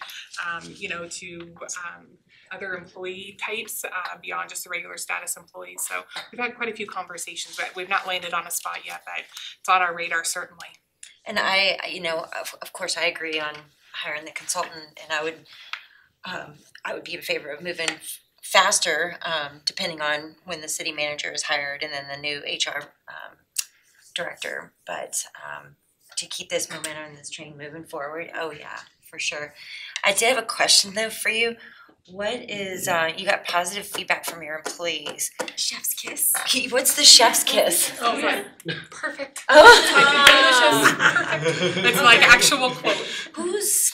um, you know, to um other employee types uh beyond just the regular status employees. So we've had quite a few conversations, but we've not landed on a spot yet, but it's on our radar certainly. And I, you know, of of course, I agree on hiring the consultant and I would um I would be in favor of moving faster, um depending on when the city manager is hired and then the new HR um director, but um to keep this momentum and this train moving forward, oh yeah, for sure. I did have a question though for you. What is uh you got positive feedback from your employees. Chef's kiss. What's the chef's kiss? Oh, yeah, perfect. Oh. Perfect. It's like actual quote. Who's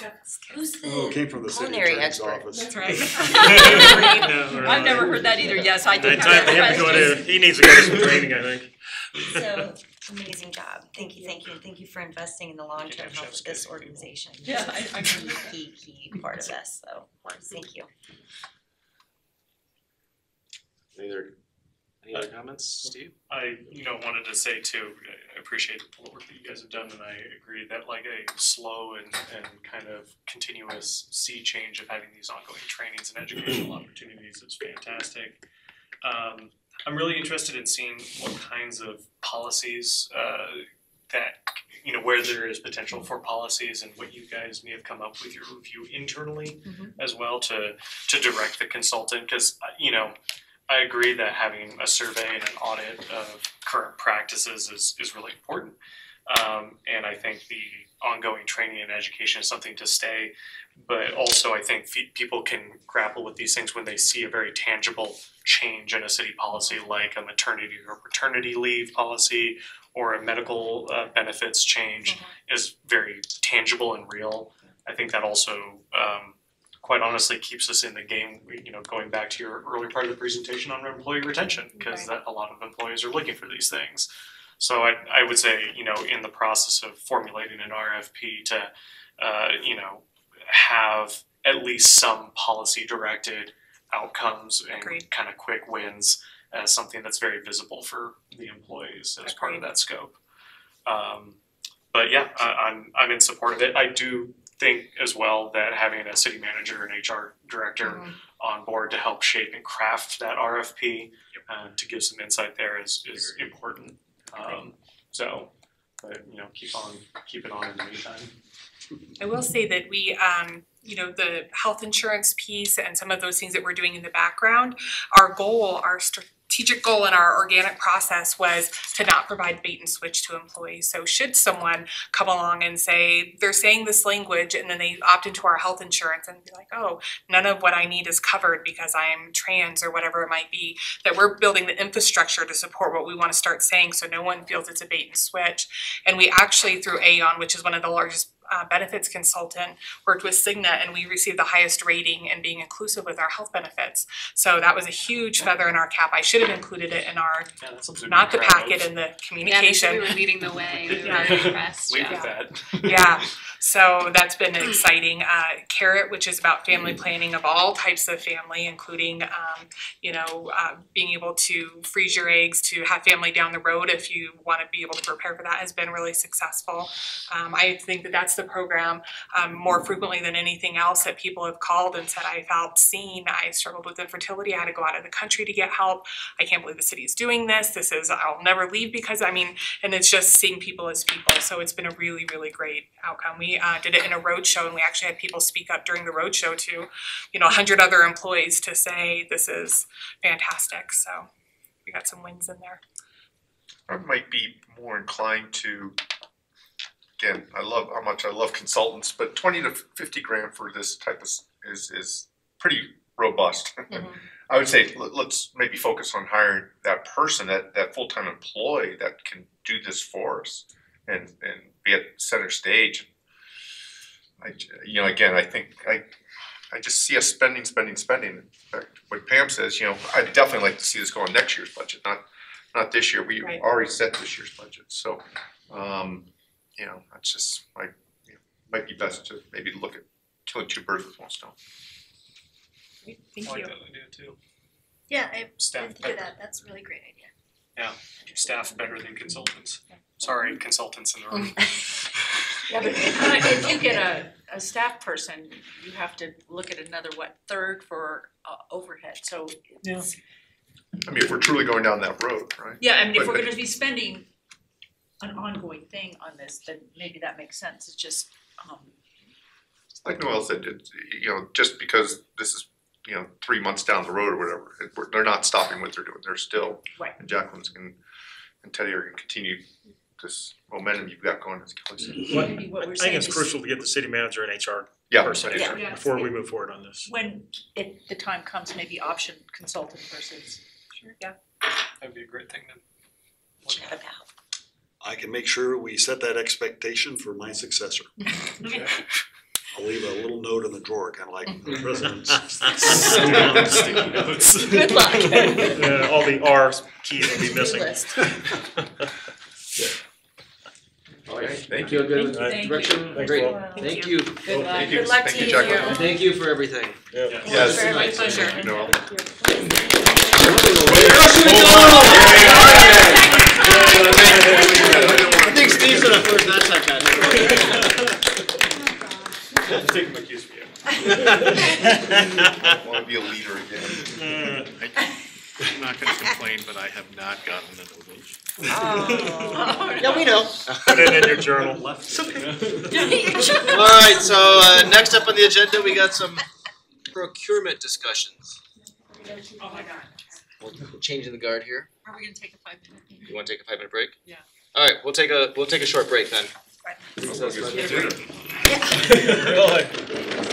who's Oh, it the came from the city culinary attorney's expert. office. That's right. I've never heard that either, yes, I did Time have for that him to go question. to, he needs to go to some training, I think. So amazing job. Thank you, thank you, and thank you for investing in the long term health of this organization. Yeah, I- I Key, key, key part of this, so thank you. Any other, any other comments, Steve? I, you know, wanted to say too, I appreciate the work that you guys have done and I agree that like a slow and and kind of continuous sea change of having these ongoing trainings and educational opportunities is fantastic. Um, I'm really interested in seeing what kinds of policies uh that, you know, where there is potential for policies and what you guys may have come up with your review internally Mhm. as well to to direct the consultant, cause uh, you know, I agree that having a survey and an audit of current practices is is really important. Um and I think the ongoing training and education is something to stay. But also I think fe- people can grapple with these things when they see a very tangible change in a city policy like a maternity or paternity leave policy or a medical uh benefits change is very tangible and real. I think that also um quite honestly keeps us in the game, you know, going back to your early part of the presentation on employee retention, because Right. a lot of employees are looking for these things. So I I would say, you know, in the process of formulating an RFP to uh, you know, have at least some policy directed outcomes and Agreed. kind of quick wins as something that's very visible for the employees as part of that scope. Um, but yeah, I, I'm I'm in support of it. I do think as well that having a city manager and HR director Mhm. on board to help shape and craft that RFP uh, to give some insight there is is important. Um, so, but you know, keep on keep it on in the meantime. I will say that we, um, you know, the health insurance piece and some of those things that we're doing in the background, our goal, our strategic goal in our organic process was to not provide bait and switch to employees. So should someone come along and say, they're saying this language and then they opt into our health insurance and be like, oh, none of what I need is covered because I'm trans or whatever it might be, that we're building the infrastructure to support what we wanna start saying so no one feels it's a bait and switch. And we actually through Aon, which is one of the largest uh, benefits consultant, worked with Cigna and we received the highest rating in being inclusive with our health benefits. So that was a huge feather in our cap. I should have included it in our, Yeah, that's something to be not the proud of. packet and the Yeah, they said communication. we were leading the way, we were Yeah. very impressed, Leave yeah. with that. Yeah, so that's been exciting. Uh, Carrot, which is about family planning of all types of family, including, um, you know, uh, being able to freeze your eggs to have family down the road if you want to be able to prepare for that, has been really successful. Um, I think that that's the program um, more frequently than anything else that people have called and said, I felt seen. I struggled with infertility. I had to go out of the country to get help. I can't believe the city is doing this. This is, I'll never leave because, I mean, and it's just seeing people as people. So it's been a really, really great outcome. We uh, did it in a roadshow, and we actually had people speak up during the roadshow to, you know, a hundred other employees to say this is fantastic. So we got some wins in there. I might be more inclined to, again, I love how much I love consultants, but twenty to fifty grand for this type of, is, is pretty robust. Mhm. I would say, let, let's maybe focus on hiring that person, that, that full-time employee that can do this for us and, and be at center stage. I, you know, again, I think, I, I just see us spending, spending, spending. In fact, what Pam says, you know, I'd definitely like to see this go on next year's budget, not, not this year. We Right. already set this year's budget, so, um, you know, that's just my, you know, might be best to maybe look at killing two birds with one stone. Thank I you. like that idea too. Yeah, I Staff didn't better, that, that's a really great idea. Yeah. Staff better than consultants. Sorry, consultants in the room. Yeah, but if if you get a, a staff person, you have to look at another, what, third for uh, overhead, so it's. I mean, if we're truly going down that road, right? Yeah, I mean, if we're gonna be spending an ongoing thing on this, then maybe that makes sense, it's just, um, Like Noel said, it, you know, just because this is, you know, three months down the road or whatever, it, we're, they're not stopping what they're doing, they're still. Right. And Jacqueline's can, and Teddy are gonna continue this momentum you've got going, as Kelly said. What- maybe what I we're think saying it's is crucial to get the city manager and HR Yeah. person in Yeah. here before we move forward on this. when, if the time comes, maybe option consultant versus. Sure, yeah. That'd be a great thing to. Chat about. I can make sure we set that expectation for my successor. I'll leave a little note in the drawer, kinda like the president's. Sticky notes. Good luck. Uh, all the R keys will be missing. List. Okay, thank Feel good with Thank you. direction? Thanks, Great, Paul. thank you. Good luck. Thank you. Good luck Thank to you, you. Jacqueline. And thank you for everything. Yeah. Yes. Very my pleasure. Thank you, Noel. I think Steve's gonna first, that's that guy. Taking my cues for you. Wanna be a leader again. I'm not gonna complain, but I have not gotten an ovation. Oh. Yeah, we know. Put it in your journal. Left. Alright, so uh next up on the agenda, we got some procurement discussions. Oh my god. We're changing the guard here. Are we gonna take a five minute? You wanna take a five minute break? Yeah. Alright, we'll take a, we'll take a short break then.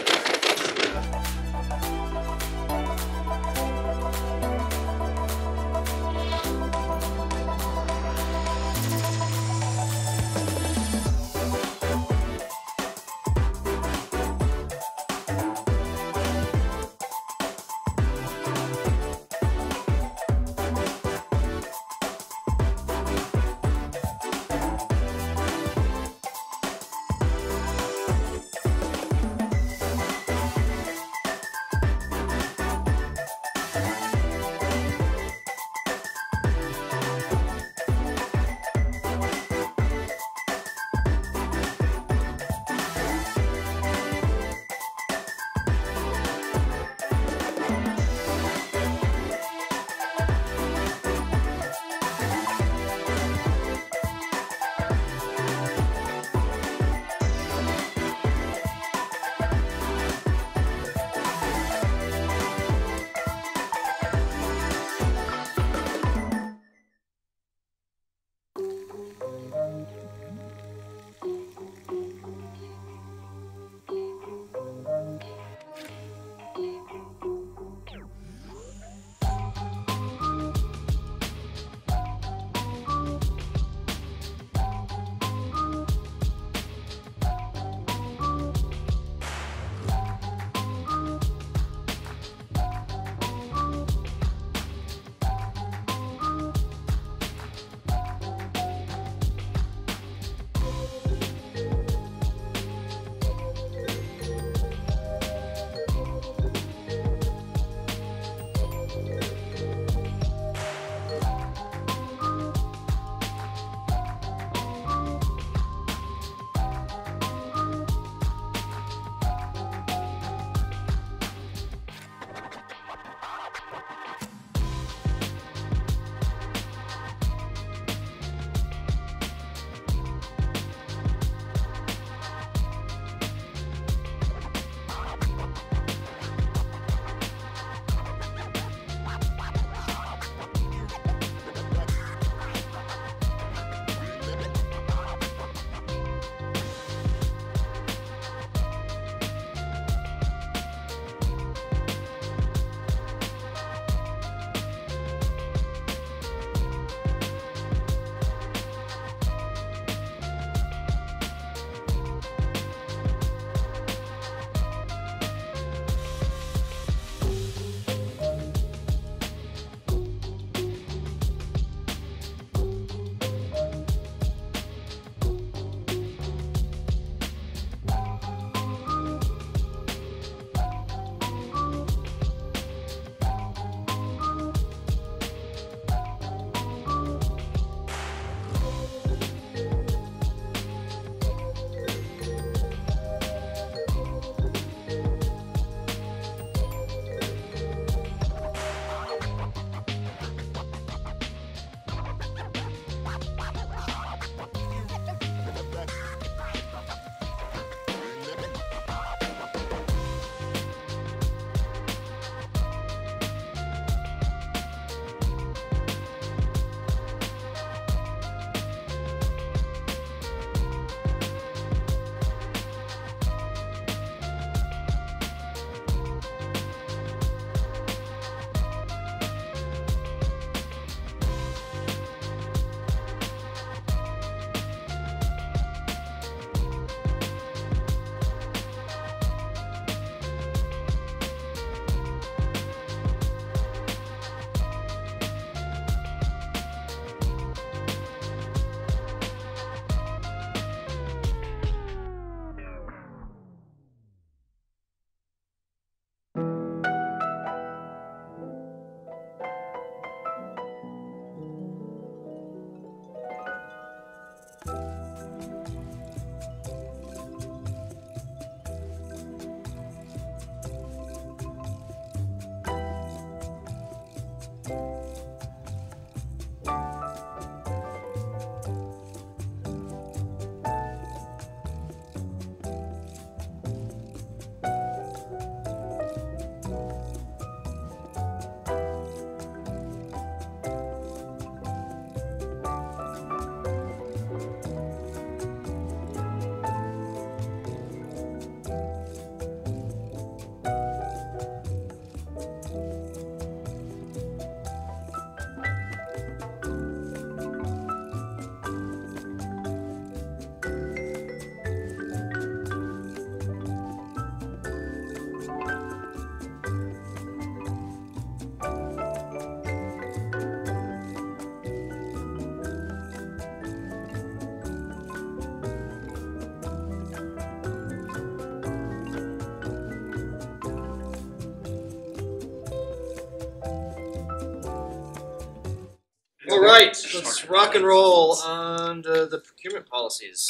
All right, let's rock and roll on the, the procurement policies.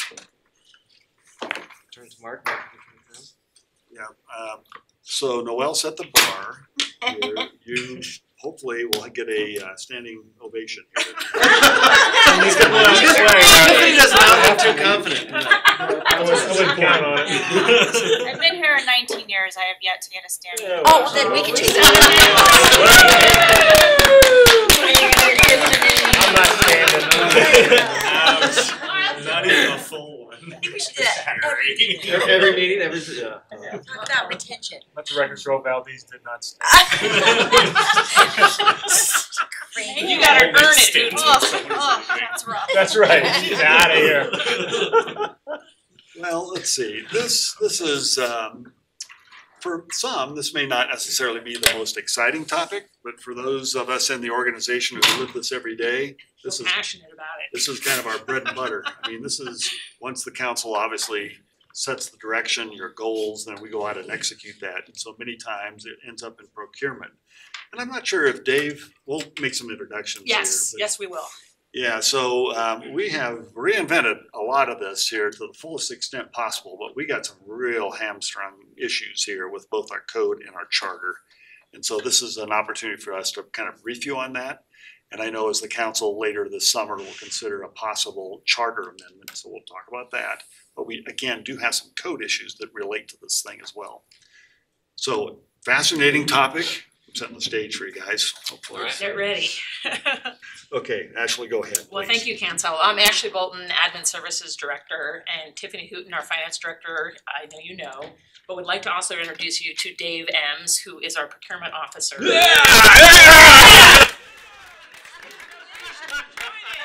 Turn to Mark. Mark, you can confirm. Yeah, um, so Noel set the bar. You're- You hopefully will get a uh, standing ovation here. He does not look too confident. I wouldn't, I wouldn't count on it. I've been here nineteen years, I have yet to get a standing. Yeah, Oh, well, then we can just. I'm not standing. Ouch. Not even a full one. I think we should do that every Every, every meeting, every, yeah. Talk about retention. Let the record show Valdez did not stand. You gotta earn it, dude. Oh, oh, that's rough. That's right, she's out of here. Well, let's see, this, this is, um, for some, this may not necessarily be the most exciting topic, but for those of us in the organization who live this every day, this is passionate about it. this is kind of our bread and butter. I mean, this is, once the council obviously sets the direction, your goals, then we go out and execute that. And so many times it ends up in procurement. And I'm not sure if Dave, we'll make some introductions here. Yes, but- yes, we will. Yeah, so um we have reinvented a lot of this here to the fullest extent possible, but we got some real hamstrung issues here with both our code and our charter. And so this is an opportunity for us to kind of brief you on that. And I know as the council later this summer will consider a possible charter amendment, so we'll talk about that. But we again do have some code issues that relate to this thing as well. So fascinating topic, I'm setting the stage for you guys, hopefully. Alright. Get ready. Okay, Ashley, go ahead, Well, please. thank you, Cancel. I'm Ashley Bolton, Admin Services Director, and Tiffany Hooton, our Finance Director, I know you know, but would like to also introduce you to Dave Ems, who is our Procurement Officer.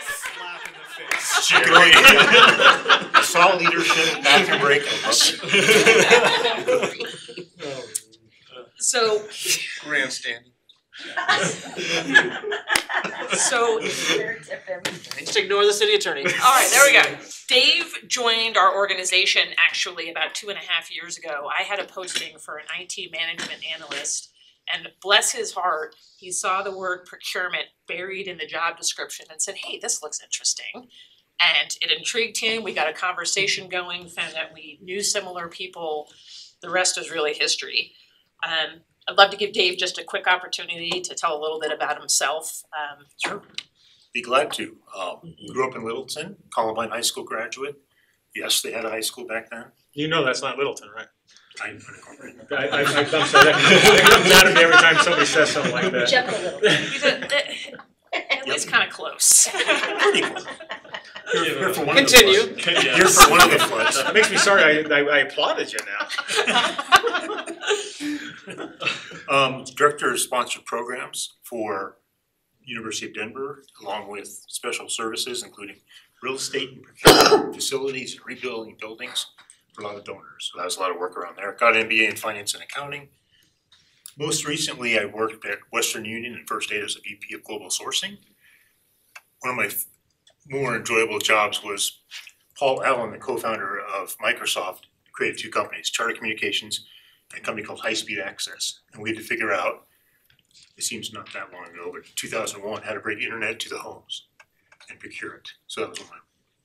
Slap in the face. Jerry. Saw leadership, bathroom break. So, Grandstanding. so Just ignore the city attorney. All right, there we go. Dave joined our organization actually about two and a half years ago. I had a posting for an IT management analyst. And bless his heart, he saw the word procurement buried in the job description and said, hey, this looks interesting. And it intrigued him. We got a conversation going, found that we knew similar people. The rest is really history. Um, I'd love to give Dave just a quick opportunity to tell a little bit about himself. Um, Sure. Be glad to. Um, grew up in Littleton, Columbine High School graduate. Yes, they had a high school back then. You know that's not Littleton, right? I, I, I, I'm sorry, that, that comes out of me every time somebody says something like that. Jump a little. he's a, at least kind of close. Pretty close. Here, here for one of the Continue. You're for one of the floods. That makes me sorry, I, I, I applauded you now. Um, director of sponsored programs for University of Denver, along with special services, including real estate and procurement, facilities, and rebuilding buildings for a lot of donors. So that was a lot of work around there. Got an MBA in finance and accounting. Most recently, I worked at Western Union and First Data as a VP of global sourcing. One of my more enjoyable jobs was Paul Allen, the co-founder of Microsoft, created two companies, Charter Communications and a company called High Speed Access. And we had to figure out, it seems not that long ago, but two thousand one, how to bring internet to the homes and procure it. So that was one of my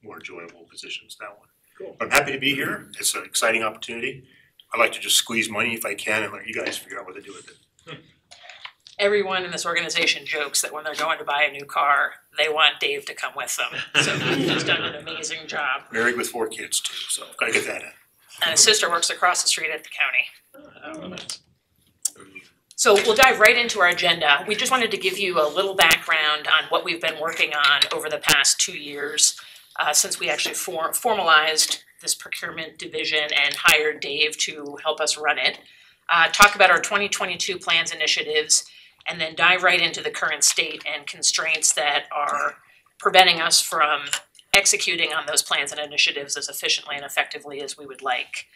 more enjoyable positions, that one. Cool. I'm happy to be here. It's an exciting opportunity. I like to just squeeze money if I can and let you guys figure out what to do with it. Everyone in this organization jokes that when they're going to buy a new car, they want Dave to come with them. So he's done an amazing job. Married with four kids too, so gotta get that in. And his sister works across the street at the county. So we'll dive right into our agenda. We just wanted to give you a little background on what we've been working on over the past two years, uh, since we actually for- formalized this procurement division and hired Dave to help us run it. Uh, talk about our twenty twenty-two plans initiatives, and then dive right into the current state and constraints that are preventing us from executing on those plans and initiatives as efficiently and effectively as we would like.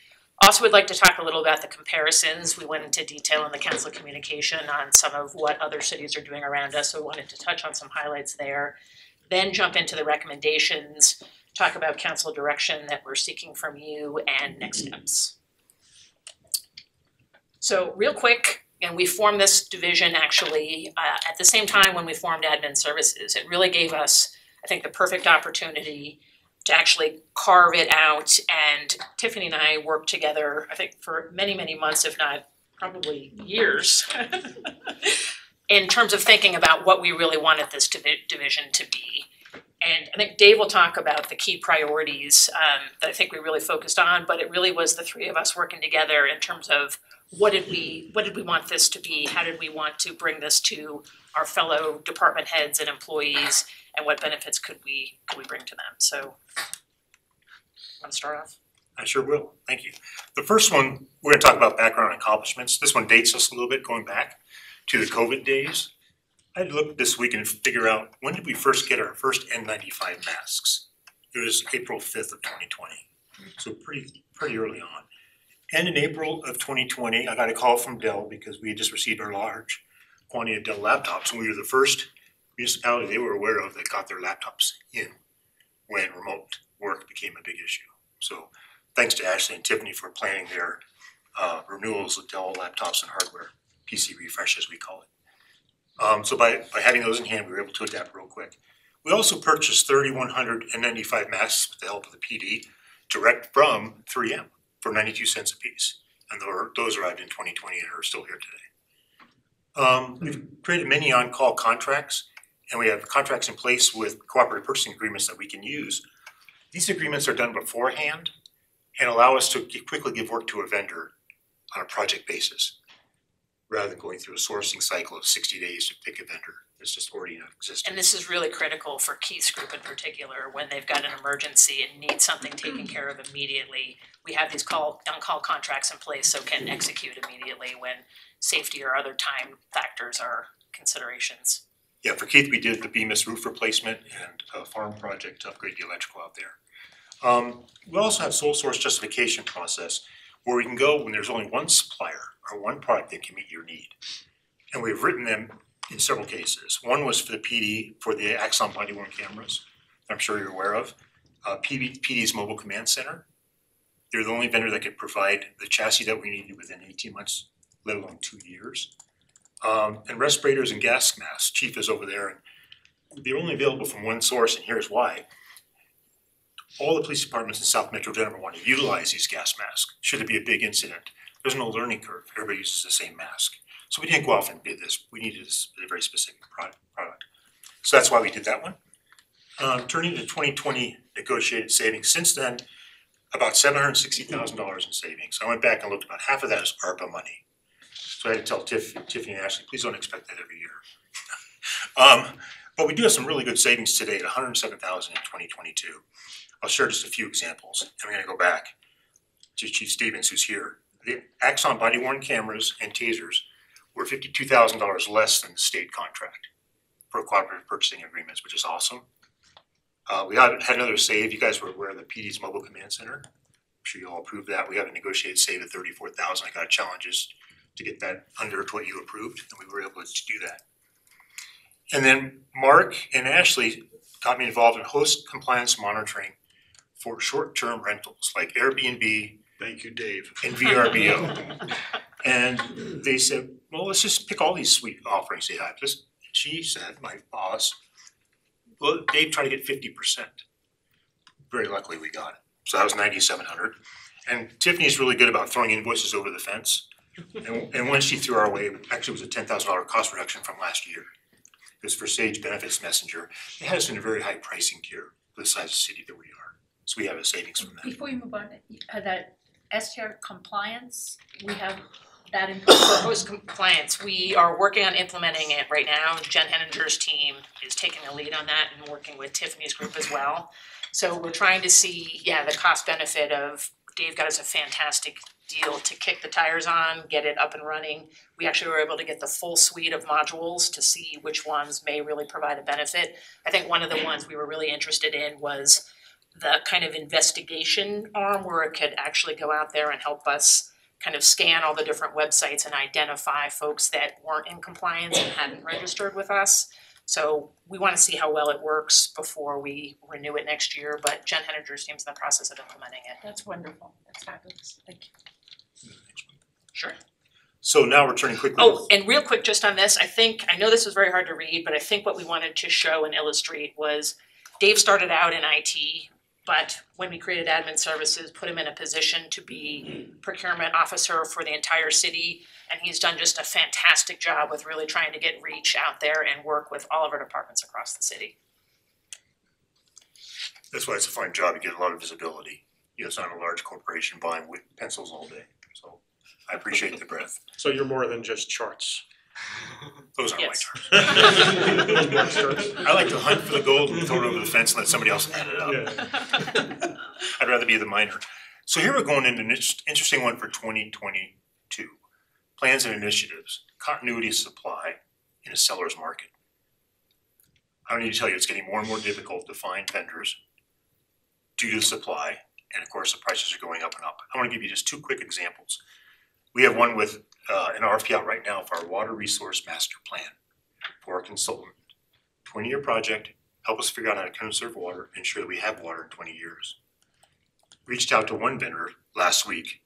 Also would like to talk a little about the comparisons. We went into detail in the council communication on some of what other cities are doing around us, so we wanted to touch on some highlights there. Then jump into the recommendations, talk about council direction that we're seeking from you and next steps. So real quick, and we formed this division actually uh at the same time when we formed admin services. It really gave us, I think, the perfect opportunity to actually carve it out and Tiffany and I worked together, I think for many, many months, if not probably years. In terms of thinking about what we really wanted this divi- division to be. And I think Dave will talk about the key priorities um that I think we really focused on, but it really was the three of us working together in terms of what did we, what did we want this to be? How did we want to bring this to our fellow department heads and employees? And what benefits could we, could we bring to them? So wanna start off? I sure will, thank you. The first one, we're gonna talk about background accomplishments. This one dates us a little bit, going back to the COVID days. I had to look this week and figure out, when did we first get our first N ninety-five masks? It was April fifth of twenty twenty, so pretty, pretty early on. And in April of twenty twenty, I got a call from Dell because we had just received our large quantity of Dell laptops, and we were the first municipality they were aware of that got their laptops in when remote work became a big issue. So thanks to Ashley and Tiffany for planning their uh renewals of Dell laptops and hardware, PC refresh as we call it. Um so by by having those in hand, we were able to adapt real quick. We also purchased thirty-one hundred and ninety-five masks with the help of the PD direct from three M for ninety-two cents a piece. And those arrived in twenty twenty and are still here today. Um we've created many on-call contracts and we have contracts in place with cooperative purchasing agreements that we can use. These agreements are done beforehand and allow us to quickly give work to a vendor on a project basis. Rather than going through a sourcing cycle of sixty days to pick a vendor, it's just already in existence. And this is really critical for Keith's group in particular, when they've got an emergency and need something taken care of immediately. We have these call, on-call contracts in place so can execute immediately when safety or other time factors are considerations. Yeah, for Keith, we did the Bemis roof replacement and a farm project to upgrade the electrical out there. Um, we also have sole source justification process where we can go when there's only one supplier or one product that can meet your need. And we've written them in several cases. One was for the PD, for the Axon body worn cameras, I'm sure you're aware of. Uh, PD, PD's mobile command center. They're the only vendor that could provide the chassis that we needed within eighteen months, let alone two years. Um, and respirators and gas masks, chief is over there and they're only available from one source and here's why. All the police departments in South Metro Denver want to utilize these gas masks, should there be a big incident. There's no learning curve, everybody uses the same mask. So we didn't go off and bid this, we needed a very specific product. So that's why we did that one. Um, turning to twenty twenty negotiated savings, since then, about seven hundred sixty thousand dollars in savings. I went back and looked, about half of that is ARPA money. So I had to tell Tiff, Tiffany and Ashley, please don't expect that every year. Um, but we do have some really good savings today at hundred and seven thousand in twenty twenty-two. I'll share just a few examples, and I'm gonna go back to Chief Stephens, who's here. The Axon body worn cameras and tasers were fifty-two thousand dollars less than the state contract for cooperative purchasing agreements, which is awesome. Uh, we had had another save, you guys were aware of the PD's mobile command center. I'm sure you all approved that, we have a negotiated save of thirty-four thousand, I got challenges to get that under to what you approved, and we were able to do that. And then Mark and Ashley got me involved in host compliance monitoring for short-term rentals like Airbnb Thank you, Dave. and VRBO. And they said, well, let's just pick all these sweet offerings they have, just, she said, my boss, well, Dave tried to get fifty percent. Very luckily we got it, so that was ninety-seven hundred. And Tiffany's really good about throwing invoices over the fence. And and when she threw our way, actually it was a ten thousand dollar cost reduction from last year. It was for Sage Benefits Messenger, it has been a very high pricing tier for the size of city that we are, so we have a savings from that. Before you move on, uh, that STR compliance, we have that in. For host compliance, we are working on implementing it right now. Jen Henninger's team is taking the lead on that and working with Tiffany's group as well. So we're trying to see, yeah, the cost benefit of, Dave got us a fantastic deal to kick the tires on, get it up and running. We actually were able to get the full suite of modules to see which ones may really provide a benefit. I think one of the ones we were really interested in was the kind of investigation arm where it could actually go out there and help us kind of scan all the different websites and identify folks that weren't in compliance and hadn't registered with us. So we wanna see how well it works before we renew it next year, but Jen Henninger's team's in the process of implementing it. That's wonderful, that's fabulous, thank you. Sure. So now we're turning quickly. Oh, and real quick, just on this, I think, I know this was very hard to read, but I think what we wanted to show and illustrate was Dave started out in IT, but when we created admin services, put him in a position to be procurement officer for the entire city. And he's done just a fantastic job with really trying to get reach out there and work with all of our departments across the city. That's why it's a fine job, you get a lot of visibility. You know, it's not a large corporation buying with pencils all day, so I appreciate the breadth. So you're more than just charts. Those aren't my Yes. charts. Those work charts. I like to hunt for the gold and throw it over the fence and let somebody else add it up. I'd rather be the miner. So here we're going into an inter- interesting one for twenty twenty-two. Plans and initiatives, continuity of supply in a seller's market. I don't need to tell you, it's getting more and more difficult to find vendors due to supply, and of course, the prices are going up and up. I wanna give you just two quick examples. We have one with uh an RFP out right now for our water resource master plan for a consultant. Twenty-year project, help us figure out how to conserve water, ensure that we have water in twenty years. Reached out to one vendor last week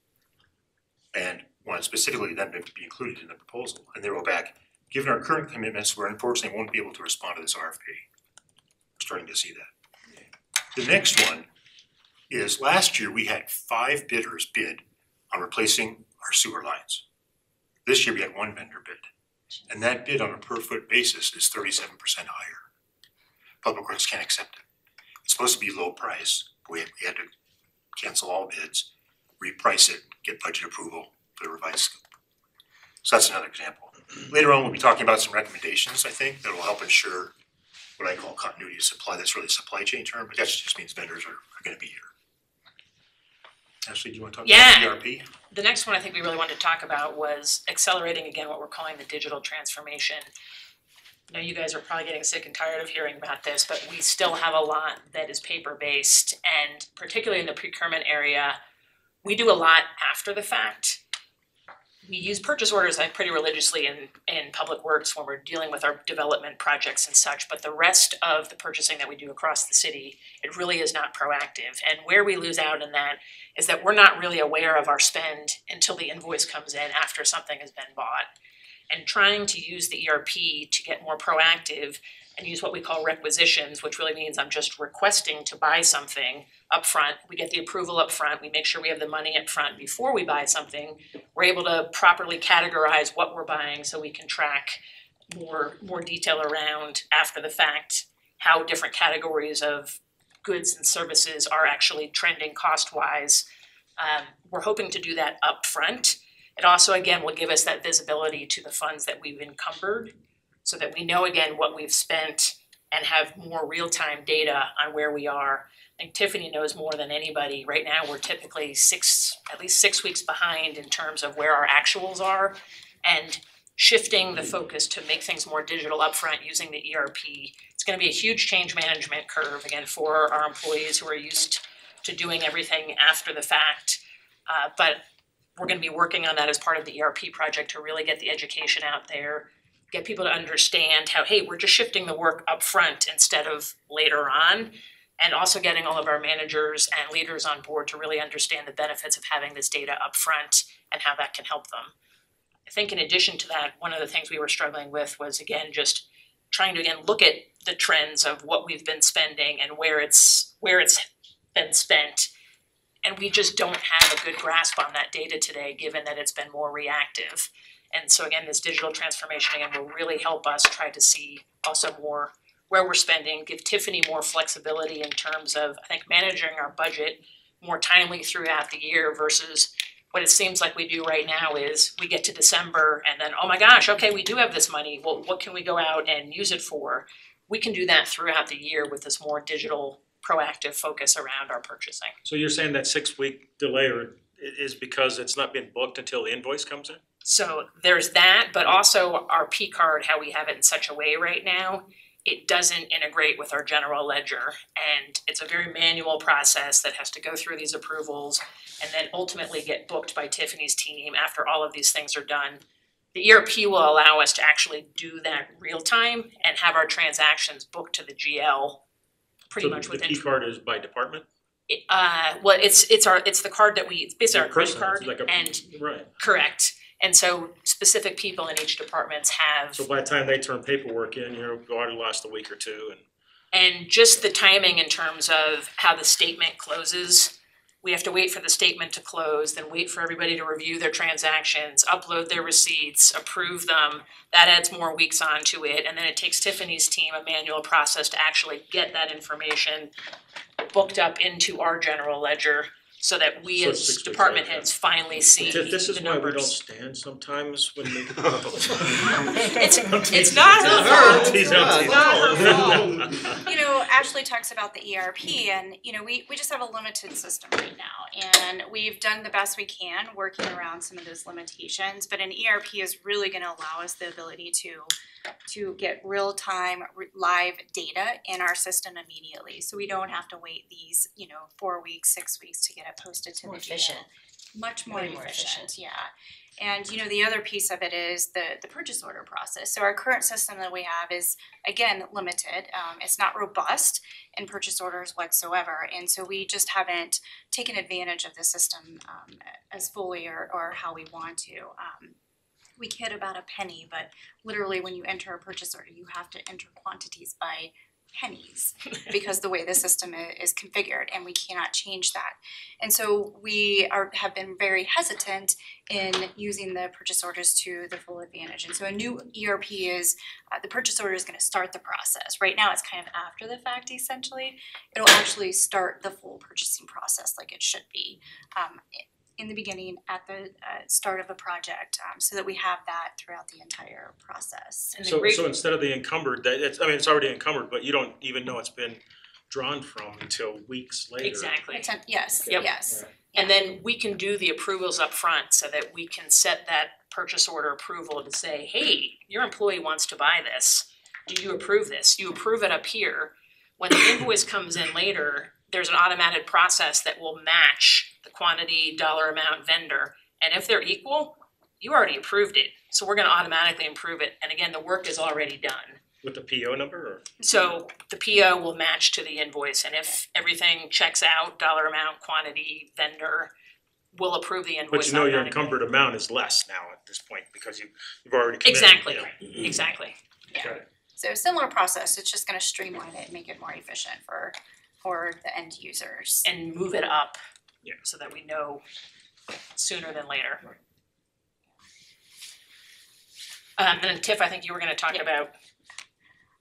and wanted specifically them to be included in the proposal, and they wrote back, given our current commitments, we're unfortunately won't be able to respond to this RFP. We're starting to see that. The next one is last year, we had five bidders bid on replacing our sewer lines. This year, we had one vendor bid, and that bid on a per foot basis is thirty-seven percent higher. Public Works can't accept it. It's supposed to be low price, we had, we had to cancel all bids, reprice it, get budget approval for the revised scope. So that's another example. Later on, we'll be talking about some recommendations, I think, that will help ensure what I call continuity of supply, that's really a supply chain term, but that just means vendors are, are gonna be here. Ashley, do you wanna talk Yeah. about ERP? The next one I think we really wanted to talk about was accelerating again what we're calling the digital transformation. I know you guys are probably getting sick and tired of hearing about this, but we still have a lot that is paper-based and particularly in the procurement area, we do a lot after the fact. We use purchase orders like pretty religiously in in public works when we're dealing with our development projects and such, but the rest of the purchasing that we do across the city, it really is not proactive. And where we lose out in that is that we're not really aware of our spend until the invoice comes in after something has been bought. And trying to use the ERP to get more proactive and use what we call requisitions, which really means I'm just requesting to buy something upfront. We get the approval upfront, we make sure we have the money upfront before we buy something. We're able to properly categorize what we're buying so we can track more more detail around after the fact how different categories of goods and services are actually trending cost wise. Um, we're hoping to do that upfront. It also, again, will give us that visibility to the funds that we've encumbered so that we know again what we've spent and have more real-time data on where we are. I think Tiffany knows more than anybody. Right now, we're typically six, at least six weeks behind in terms of where our actuals are. And shifting the focus to make things more digital upfront using the ERP. It's gonna be a huge change management curve, again, for our employees who are used to doing everything after the fact. Uh, but we're gonna be working on that as part of the ERP project to really get the education out there. Get people to understand how, hey, we're just shifting the work up front instead of later on. And also getting all of our managers and leaders on board to really understand the benefits of having this data up front and how that can help them. I think in addition to that, one of the things we were struggling with was again, just trying to again, look at the trends of what we've been spending and where it's, where it's been spent. And we just don't have a good grasp on that data today, given that it's been more reactive. And so again, this digital transformation again will really help us try to see also more where we're spending, give Tiffany more flexibility in terms of, I think, managing our budget more timely throughout the year versus what it seems like we do right now is we get to December and then, oh my gosh, okay, we do have this money, well, what can we go out and use it for? We can do that throughout the year with this more digital proactive focus around our purchasing. So you're saying that six week delay is because it's not being booked until the invoice comes in? So there's that, but also our P card, how we have it in such a way right now, it doesn't integrate with our general ledger. And it's a very manual process that has to go through these approvals and then ultimately get booked by Tiffany's team after all of these things are done. The ERP will allow us to actually do that real time and have our transactions booked to the GL pretty So much the within. P card is by department? Uh, well, it's it's our, it's the card that we, it's basically our credit Personal, card it's like a- and Right. Correct. And so specific people in each departments have So by the time they turn paperwork in, you're already lost a week or two and. And just the timing in terms of how the statement closes. We have to wait for the statement to close, then wait for everybody to review their transactions, upload their receipts, approve them. That adds more weeks onto it, and then it takes Tiffany's team a manual process to actually get that information booked up into our general ledger so that we So as six weeks department later. heads finally see the Tiff, this is why we don't numbers. stand sometimes when we. It's it's not her fault. Tease out, tease Not her you know, Ashley talks about the ERP and, you know, we, we just have a limited system right now. And we've done the best we can working around some of those limitations, but an ERP is really gonna allow us the ability to to get real-time, re- live data in our system immediately, so we don't have to wait these, you know, four weeks, six weeks to get it posted to the More GL. efficient. Much more Way more efficient, yeah. And you know, the other piece of it is the the purchase order process. So our current system that we have is again limited. Um it's not robust in purchase orders whatsoever. And so we just haven't taken advantage of the system um as fully or or how we want to. Um we kid about a penny, but literally when you enter a purchase order, you have to enter quantities by pennies because the way the system i- is configured and we cannot change that. And so we are have been very hesitant in using the purchase orders to the full advantage. And so a new ERP is uh, the purchase order is going to start the process. Right now, it's kind of after the fact essentially. It'll actually start the full purchasing process like it should be. Um, in the beginning, at the uh, start of a project, um, so that we have that throughout the entire process. And the So great so instead of the encumbered, that it's, I mean, it's already encumbered, but you don't even know it's been drawn from until weeks later. Exactly. Intent- yes, Yep. yes. And then we can do the approvals up front so that we can set that purchase order approval to say, hey, your employee wants to buy this. Do you approve this? You approve it up here. When the invoice comes in later, there's an automated process that will match the quantity, dollar amount, vendor. And if they're equal, you already approved it. So we're gonna automatically approve it. And again, the work is already done. With the PO number or? So the PO will match to the invoice and if everything checks out, dollar amount, quantity, vendor, we'll approve the invoice But you know your encumbered amount is less now at this point because you, you've already committed. Exactly, yeah. Mm-hmm. exactly. Yeah. So similar process, it's just gonna streamline it and make it more efficient for for the end users. And move it up. Yeah. So that we know sooner than later. Um, then Tiff, I think you were gonna talk about,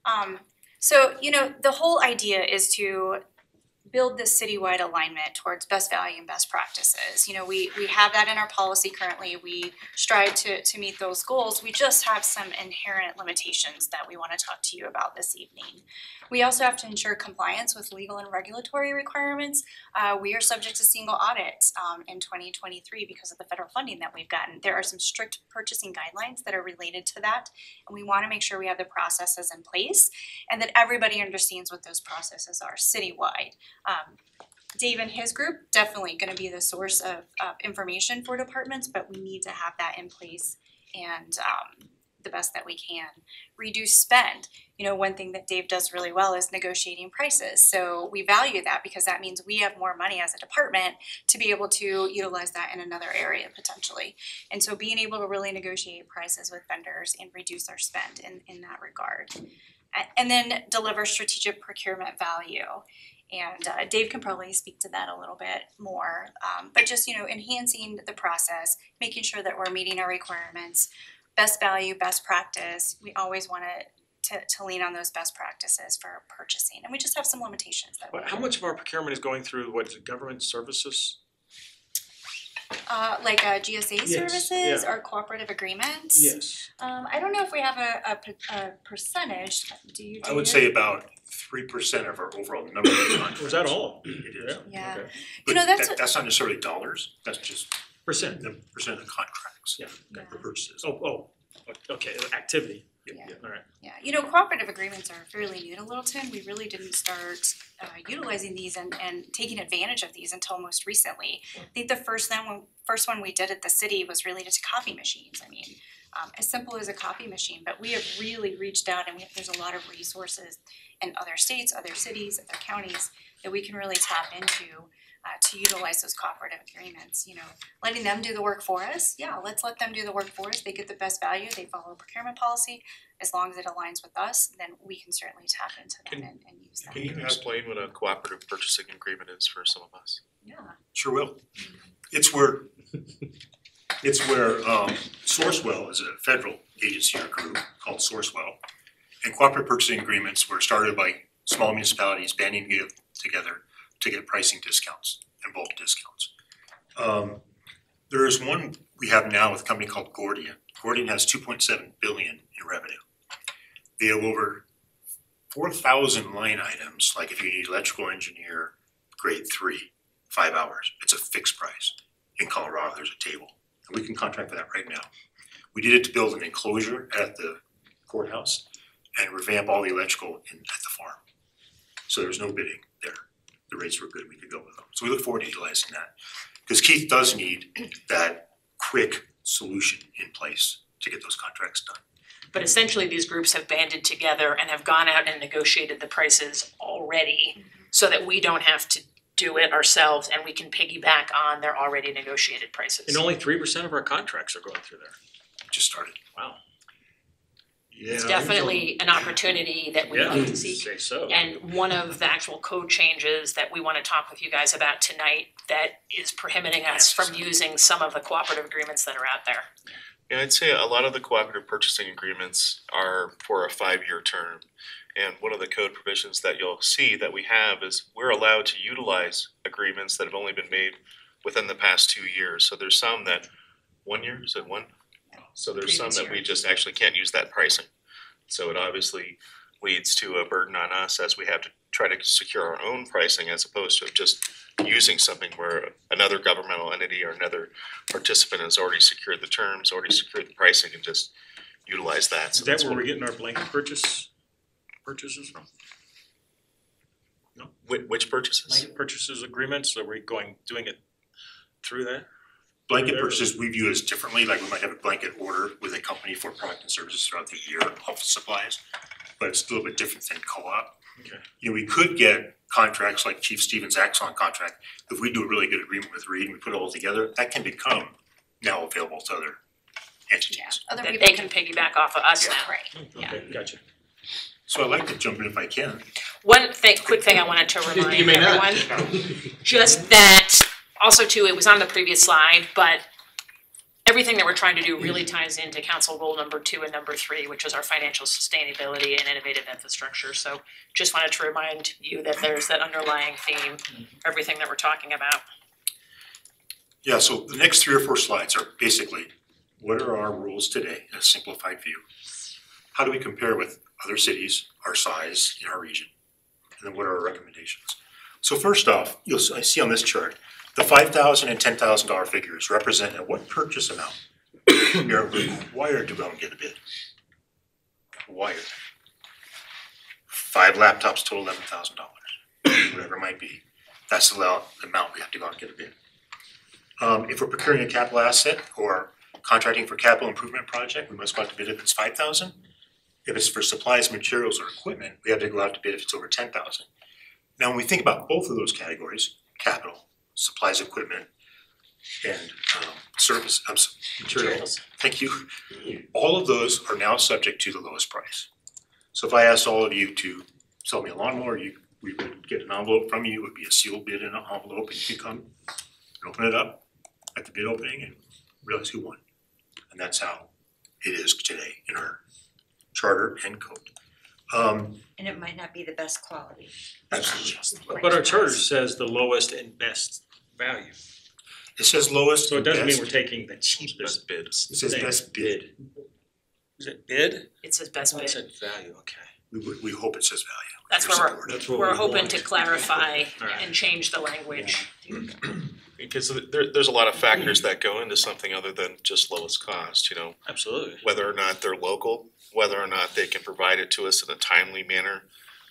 Um, so, you know, the whole idea is to build this citywide alignment towards best value and best practices. You know, we we have that in our policy currently. We strive to to meet those goals. We just have some inherent limitations that we want to talk to you about this evening. We also have to ensure compliance with legal and regulatory requirements. Uh, we are subject to single audit um, in 2023 because of the federal funding that we've gotten. There are some strict purchasing guidelines that are related to that, and we want to make sure we have the processes in place and that everybody understands what those processes are citywide. Um, Dave and his group definitely gonna be the source of information for departments, but we need to have that in place and um the best that we can. Reduce spend, you know, one thing that Dave does really well is negotiating prices. So we value that because that means we have more money as a department to be able to utilize that in another area potentially. And so being able to really negotiate prices with vendors and reduce our spend in in that regard. And then deliver strategic procurement value. And uh, Dave can probably speak to that a little bit more. Um, but just, you know, enhancing the process, making sure that we're meeting our requirements, best value, best practice. We always want to to lean on those best practices for purchasing. And we just have some limitations that we how much of our procurement is going through, what is it, government services? uh like uh GSA Yes, services yeah. or cooperative agreements. Yes. Um I don't know if we have a a a percentage, do you I would David? say about three percent of our overall number of contracts. Was that all? It is. Yeah. Okay. You But know, that's that- what- that's not necessarily dollars, that's just Percent, the percent of contracts. Yeah. That the purchases. oh, oh, okay, activity, Yeah. alright. Yeah, you know, cooperative agreements are fairly new to Littleton. We really didn't start uh utilizing these and and taking advantage of these until most recently. I think the first then one, first one we did at the city was related to coffee machines. I mean, um as simple as a coffee machine, but we have really reached out and we have, there's a lot of resources in other states, other cities, other counties that we can really tap into uh to utilize those cooperative agreements, you know, letting them do the work for us, yeah, let's let them do the work for us, they get the best value, they follow procurement policy. As long as it aligns with us, then we can certainly tap into them and and use them. Can you explain what a cooperative purchasing agreement is for some of us? Yeah. Sure will. It's where, it's where um Sourcewell is a federal agency or group called Sourcewell. And cooperative purchasing agreements were started by small municipalities banding together to get pricing discounts and bulk discounts. Um there is one we have now with a company called Gordian. Gordian has two point seven billion in revenue. They have over four thousand line items, like if you need electrical engineer, grade three, five hours, it's a fixed price. In Colorado, there's a table, and we can contract for that right now. We did it to build an enclosure at the courthouse and revamp all the electrical in at the farm. So there was no bidding there. The rates were good, we could go with them. So we look forward to utilizing that. Because Keith does need that quick solution in place to get those contracts done. But essentially, these groups have banded together and have gone out and negotiated the prices already mm-hmm. so that we don't have to do it ourselves and we can piggyback on their already negotiated prices. And only three percent of our contracts are going through there. Just started. Wow. It's Yeah, definitely an opportunity that we Yeah, like to seek. say so. And one of the actual code changes that we wanna talk with you guys about tonight that is prohibiting us from using some of the cooperative agreements that are out there. Yeah, I'd say a lot of the cooperative purchasing agreements are for a five-year term. And one of the code provisions that you'll see that we have is we're allowed to utilize agreements that have only been made within the past two years. So there's some that, one year, is it one? So there's some that we just actually can't use that pricing. So it obviously leads to a burden on us as we have to try to secure our own pricing as opposed to just using something where another governmental entity or another participant has already secured the terms, already secured the pricing and just utilize that. Is So that that's where what, we're getting our blanket purchase purchases from? which, which purchases? Blanket purchases agreements, are we going, doing it through that? Blanket There. purchases, we view as differently, like we might have a blanket order with a company for product and services throughout the year of supplies. But it's a little bit different than co-op. Okay. You know, we could get contracts like Chief Stephens Axon contract, if we do a really good agreement with Reid and we put it all together, that can become now available to other entities. Other That people they can piggyback off of us now. Right, yeah. Okay, gotcha. So I'd like to jump in if I can. One thing, quick thing I wanted to remind You remind may not. everyone, just that, also too, it was on the previous slide, but everything that we're trying to do really ties into council goal number two and number three, which is our financial sustainability and innovative infrastructure. So just wanted to remind you that there's that underlying theme, everything that we're talking about. Yeah, so the next three or four slides are basically, what are our rules today in a simplified view? How do we compare with other cities, our size in our region? And then what are our recommendations? So first off, you'll, see on this chart, the five thousand and ten thousand dollar figures represent at what purchase amount are required to go and get a bid? Wired. Five laptops total eleven thousand dollars, whatever it might be. That's the amount, the amount we have to go out and get a bid. Um, if we're procuring a capital asset or contracting for capital improvement project, we must go out to bid if it's five thousand. If it's for supplies, materials, or equipment, we have to go out to bid if it's over ten thousand. Now, when we think about both of those categories, capital, supplies, equipment, and um service, um, s- materials, thank you. All of those are now subject to the lowest price. So if I asked all of you to sell me a lawnmower, you, we would get an envelope from you, it would be a sealed bid in an envelope, and you could come and open it up at the bid opening and realize who won. And that's how it is today in our charter and code. Um, And it might not be the best quality. absolutely. But our charter says the lowest and best value. It says lowest So it and doesn't mean we're taking the cheapest. Best bids. It says thing. best bid. Is it bid? It says best Oh, it bid. said value, okay. We would, we hope it says value. That's where we're. That's what we're hoping want. to clarify Alright. and change the language. Because there, there's a lot of factors that go into something other than just lowest cost, you know, Absolutely. whether or not they're local, whether or not they can provide it to us in a timely manner,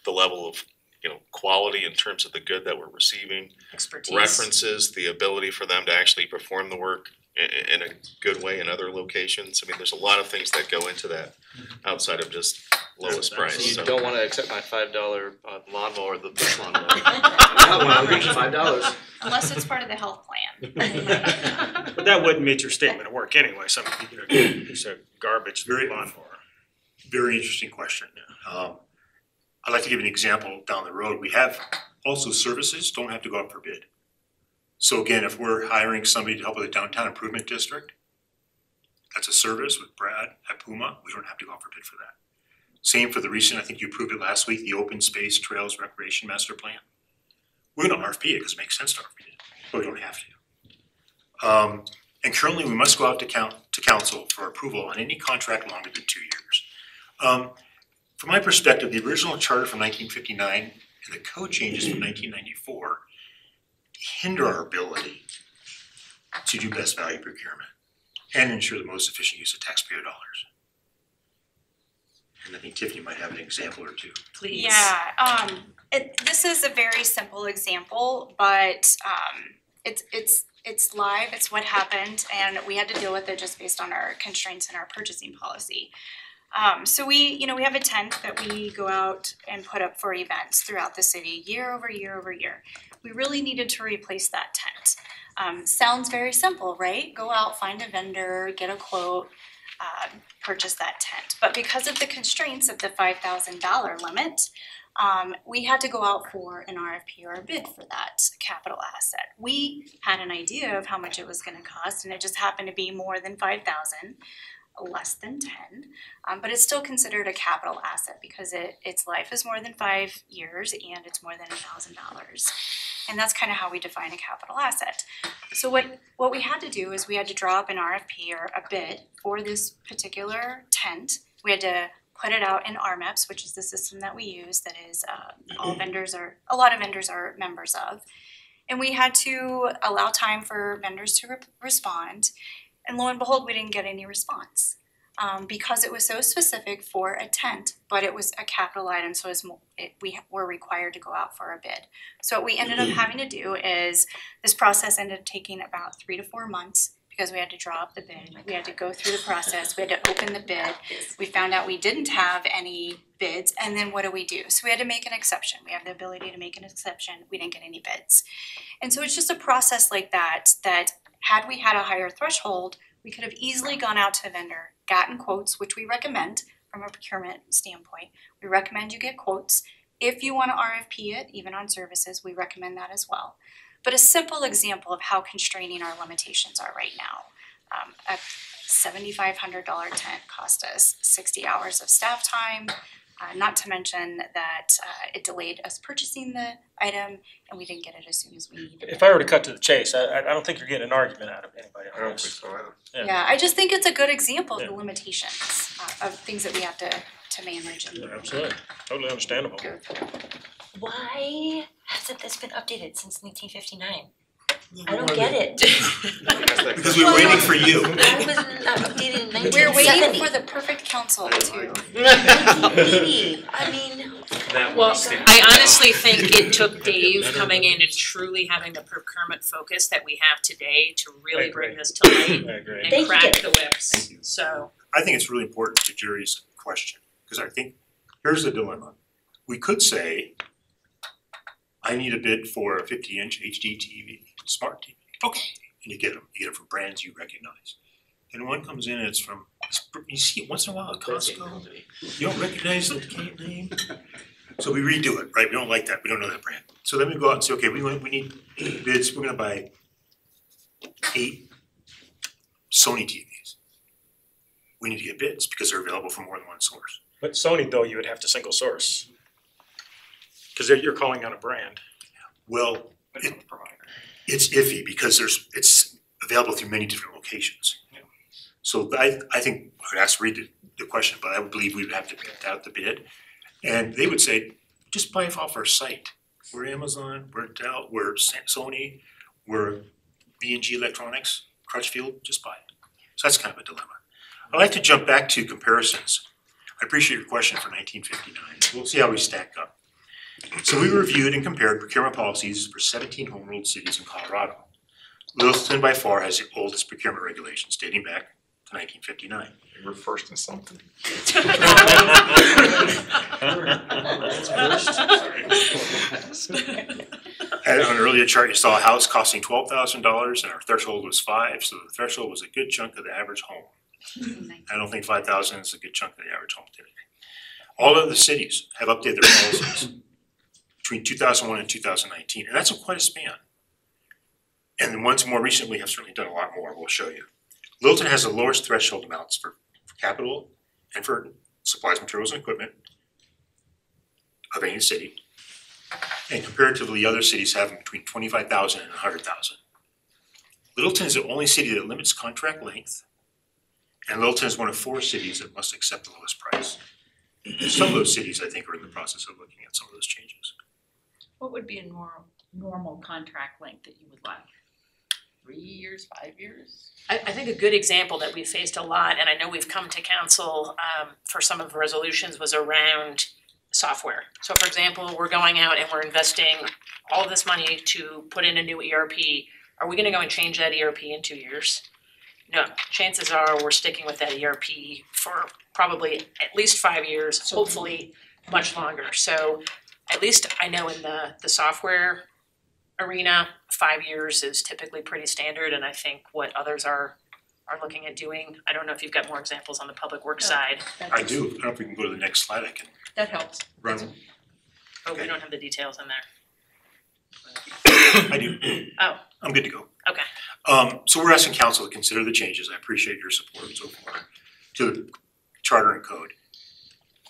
the level of, you know, quality in terms of the good that we're receiving, Expertise. references, the ability for them to actually perform the work i- in a good way in other locations. I mean, there's a lot of things that go into that outside of just lowest price, So you so. don't wanna accept my five dollar uh lawnmower, the push lawnmower. got one, I'll give you five dollars. Unless it's part of the health plan. But that wouldn't meet your statement of work anyway, some, you know, piece of garbage Very- lawnmower. Very interesting question. Um, I'd like to give an example down the road. We have also services don't have to go out for bid. So again, if we're hiring somebody to help with the downtown improvement district, that's a service with Brad at Puma, we don't have to go out for bid for that. Same for the recent, I think you approved it last week, the open space trails recreation master plan. We're gonna RFP it because it makes sense to RFP it, but we don't have to. Um, and currently, we must go out to count, to council for approval on any contract longer than two years. Um, from my perspective, the original charter from nineteen fifty-nine and the code changes from nineteen ninety-four hinder our ability to do best value procurement and ensure the most efficient use of taxpayer dollars. And I think Tiffany might have an example or two. Please. Yeah, um, it, this is a very simple example, but, um, it's, it's, it's live, it's what happened, and we had to deal with it just based on our constraints and our purchasing policy. Um, so we, you know, we have a tent that we go out and put up for events throughout the city, year over year over year. We really needed to replace that tent. Um, sounds very simple, right? Go out, find a vendor, get a quote, um, purchase that tent. But because of the constraints of the five thousand dollar limit, um, we had to go out for an RFP or a bid for that capital asset. We had an idea of how much it was gonna cost and it just happened to be more than five thousand, less than ten. Um, but it's still considered a capital asset because it, its life is more than five years and it's more than a thousand dollars. And that's kind of how we define a capital asset. So what, what we had to do is we had to draw up an RFP or a bid for this particular tent. We had to put it out in RMAPS, which is the system that we use that is, uh, all vendors are, a lot of vendors are members of. And we had to allow time for vendors to re- respond. And lo and behold, we didn't get any response. Um, because it was so specific for a tent, but it was a capital item, so it's mo- it, we were required to go out for a bid. So what we ended up having to do is, this process ended up taking about three to four months because we had to draw up the bid, we had to go through the process, we had to open the bid. We found out we didn't have any bids, and then what do we do? So we had to make an exception, we have the ability to make an exception, we didn't get any bids. And so it's just a process like that, that had we had a higher threshold, we could have easily gone out to a vendor, gotten quotes, which we recommend from a procurement standpoint. We recommend you get quotes. If you wanna RFP it, even on services, we recommend that as well. But a simple example of how constraining our limitations are right now. Um, a seventy-five hundred dollar tent cost us sixty hours of staff time. Uh, not to mention that, uh, it delayed us purchasing the item and we didn't get it as soon as we needed it. If I were to cut to the chase, I, I I don't think you're getting an argument out of anybody I on don't think this. so either. Yeah. Yeah, I just think it's a good example of the limitations uh, of things that we have to to manage and Yeah, Absolutely, totally understandable. go through. Why hasn't this been updated since nineteen fifty-nine? I don't get it. Because we're waiting for you. Why was not updated in nineteen seventy? We're waiting for the perfect council to. Nineteen eighty, I mean, That Well, was. I honestly think it took Dave coming in and truly having the procurement focus that we have today to really bring this to light I agree. and you, crack Dave. the whips, so. I think it's really important to Jerry's question, because I think, here's the dilemma. We could say, I need a bid for a fifty inch HD TV, smart TV. Okay. And you get them, you get them from brands you recognize. And one comes in and it's from, you see it once in a while at Costco, you don't recognize the can name. So we redo it, right? We don't like that, we don't know that brand. So then we go out and say, okay, we want, we need bids, we're gonna buy eight Sony TVs. We need to get bids because they're available from more than one source. But Sony though, you would have to single source. Cause they're- you're calling on a brand. Well, But It- the provider. It's iffy because there's, it's available through many different locations. So I, I think, I would ask Reid the, the question, but I would believe we would have to put out the bid. And they would say, just buy it off our site. We're Amazon, we're Dell, we're Sony, we're B and G Electronics, Crutchfield, just buy it. So that's kind of a dilemma. I'd like to jump back to comparisons. I appreciate your question for nineteen fifty-nine. We'll see how we stack up. So we reviewed and compared procurement policies for seventeen home ruled cities in Colorado. Littleton by far has the oldest procurement regulations dating back to nineteen fifty-nine. We're first in something. And on an earlier chart, you saw a house costing twelve thousand dollars and our threshold was five, so the threshold was a good chunk of the average home. I don't think five thousand is a good chunk of the average home today. All of the cities have updated their policies between two thousand one and two thousand nineteen, and that's quite a span. And the ones more recently have certainly done a lot more, we'll show you. Littleton has the lowest threshold amounts for for capital and for supplies, materials and equipment of any city. And comparatively, other cities have them between twenty-five thousand and hundred thousand. Littleton is the only city that limits contract length. And Littleton is one of four cities that must accept the lowest price. Some of those cities, I think, are in the process of looking at some of those changes. What would be a normal, normal contract length that you would like? Three years, five years? I I think a good example that we faced a lot, and I know we've come to council um for some of the resolutions was around software. So for example, we're going out and we're investing all of this money to put in a new ERP. Are we gonna go and change that ERP in two years? No, chances are we're sticking with that ERP for probably at least five years, hopefully much longer. So at least I know in the the software arena, five years is typically pretty standard and I think what others are are looking at doing. I don't know if you've got more examples on the public works side, I do, I don't know if we can go to the next slide, I can That helps. run, but we don't have the details in there. I do. Oh. I'm good to go. Okay. Um, so we're asking council to consider the changes, I appreciate your support so far, to the charter and code.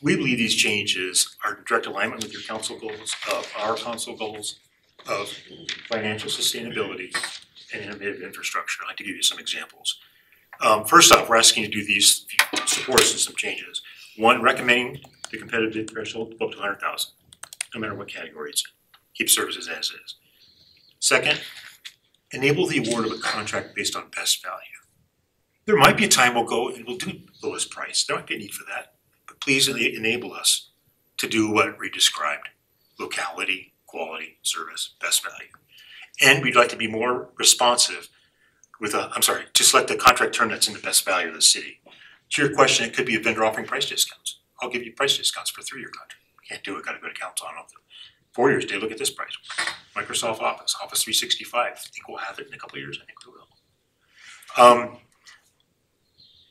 We believe these changes are in direct alignment with your council goals, of our council goals of financial sustainability and innovative infrastructure. I'd like to give you some examples. Um, first off, we're asking you to do these, supports and some changes. One, recommending the competitive threshold up to hundred thousand, no matter what category it's in. Keep services as is. Second, enable the award of a contract based on best value. There might be a time we'll go and we'll do lowest price, there might be a need for that, please ena- enable us to do what we described, locality, quality, service, best value. And we'd like to be more responsive with a, I'm sorry, to select the contract term that's in the best value of the city. To your question, it could be a vendor offering price discounts, I'll give you price discounts for three-year contract, can't do it, gotta go to council, don't know. Four years, Dave, look at this price, Microsoft Office, Office three sixty-five, I think we'll have it in a couple of years, I think we will. Um,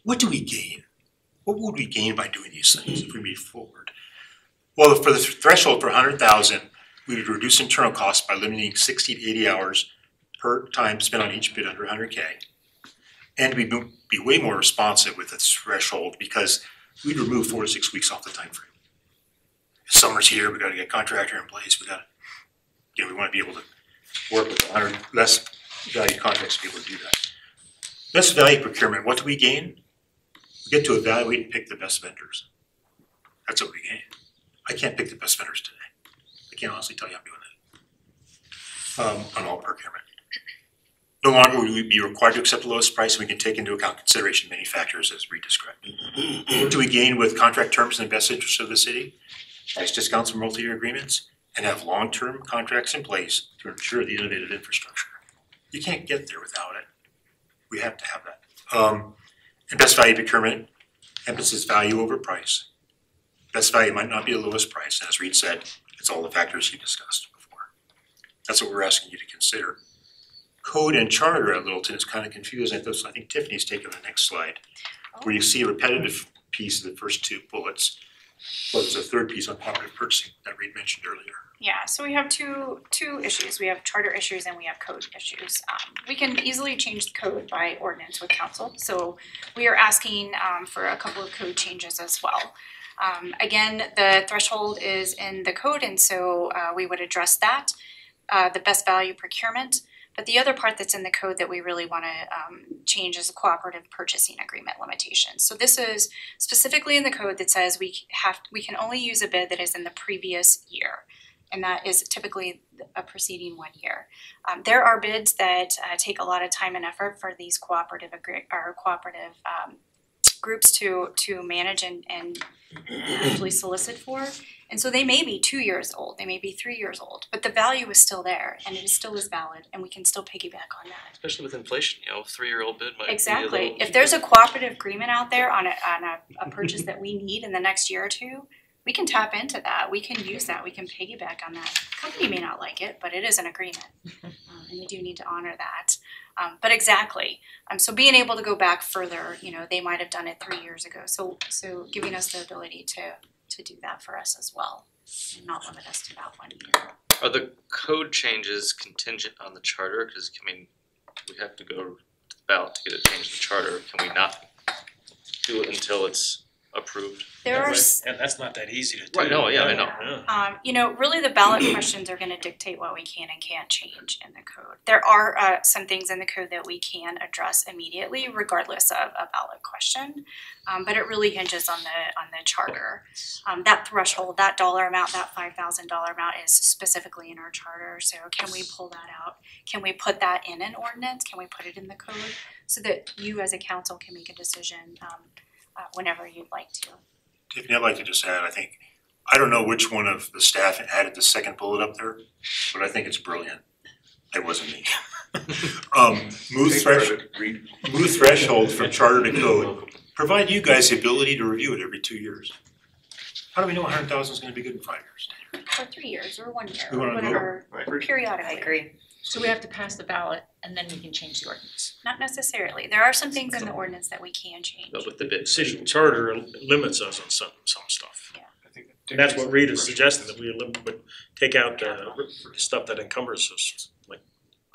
what do we gain? What would we gain by doing these things if we move forward? Well, for the threshold for hundred thousand, we would reduce internal costs by limiting sixty to eighty hours per time spent on each bid under hundred K. And we'd be- way more responsive with this threshold because we'd remove four to six weeks off the time frame. Summer's here, we've gotta get a contractor in place, we gotta, you know, we wanna be able to work with hundred less value contracts to be able to do that. Best value procurement, what do we gain? We get to evaluate and pick the best vendors. That's what we gain. I can't pick the best vendors today. I can't honestly tell you I'm doing that. Um, on all procurement. No longer will we be required to accept the lowest price, and we can take into account consideration many factors as we described. What do we gain with contract terms in the best interest of the city? Price discounts and multi-year agreements, and have long-term contracts in place to ensure the innovative infrastructure. You can't get there without it. We have to have that. Um, and best value procurement, emphasis value over price. Best value might not be the lowest price, as Reid said, it's all the factors he discussed before. That's what we're asking you to consider. Code and charter at Littleton is kind of confusing, I think Tiffany's taken the next slide, where you see a repetitive piece of the first two bullets. But it's a third piece on cooperative purchasing that Reid mentioned earlier. Yeah, so we have two two issues. We have charter issues and we have code issues. Um, we can easily change the code by ordinance with council, so we are asking um, for a couple of code changes as well. Um, again, the threshold is in the code, and so uh, we would address that. Uh, the best value procurement, but the other part that's in the code that we really want to um, change is the cooperative purchasing agreement limitation. So this is specifically in the code that says we have we can only use a bid that is in the previous year and that is typically a preceding one year. Um, there are bids that uh, take a lot of time and effort for these cooperative agree- or cooperative um, groups to to manage and and actually solicit for. And so they may be two years old, they may be three years old, but the value is still there and it is still is valid and we can still piggyback on that. Especially with inflation, you know, three-year-old bid might be a Exactly. little If there's a cooperative agreement out there on a on a, a purchase that we need in the next year or two, we can tap into that, we can use that, we can piggyback on that. Company may not like it, but it is an agreement, um, and we do need to honor that. Um, but exactly, um, so being able to go back further, you know, they might have done it three years ago, so, so giving us the ability to, to do that for us as well. And not limit us to that one year. Are the code changes contingent on the charter? Cause I mean, we have to go to the ballot to get it changed in the charter. Can we not do it until it's approved? There are And s- And that's not that easy to do. Right, no, yeah, I know. Um, you know, really the ballot questions are gonna dictate what we can and can't change in the code. There are uh some things in the code that we can address immediately regardless of a ballot question. Um, but it really hinges on the on the charter. Um, that threshold, that dollar amount, that five thousand dollar amount is specifically in our charter, so can we pull that out? Can we put that in an ordinance? Can we put it in the code? So that you as a council can make a decision um uh whenever you'd like to. Tiffany, I'd like to just add, I think, I don't know which one of the staff added the second bullet up there, but I think it's brilliant. It wasn't me. Um, move Take thresh, move threshold from charter to code, provide you guys the ability to review it every two years. How do we know a hundred thousand is gonna be good in five years? Or three years or one year We or wanna know. whatever, Right. periodically. I agree. So we have to pass the ballot and then we can change the ordinance. Not necessarily. There are some things in the ordinance that we can change. But with the bid. City charter limits us on some, some stuff. I think that And that's what Reid is suggesting, that we elim- would take out uh stuff that encumbers us, like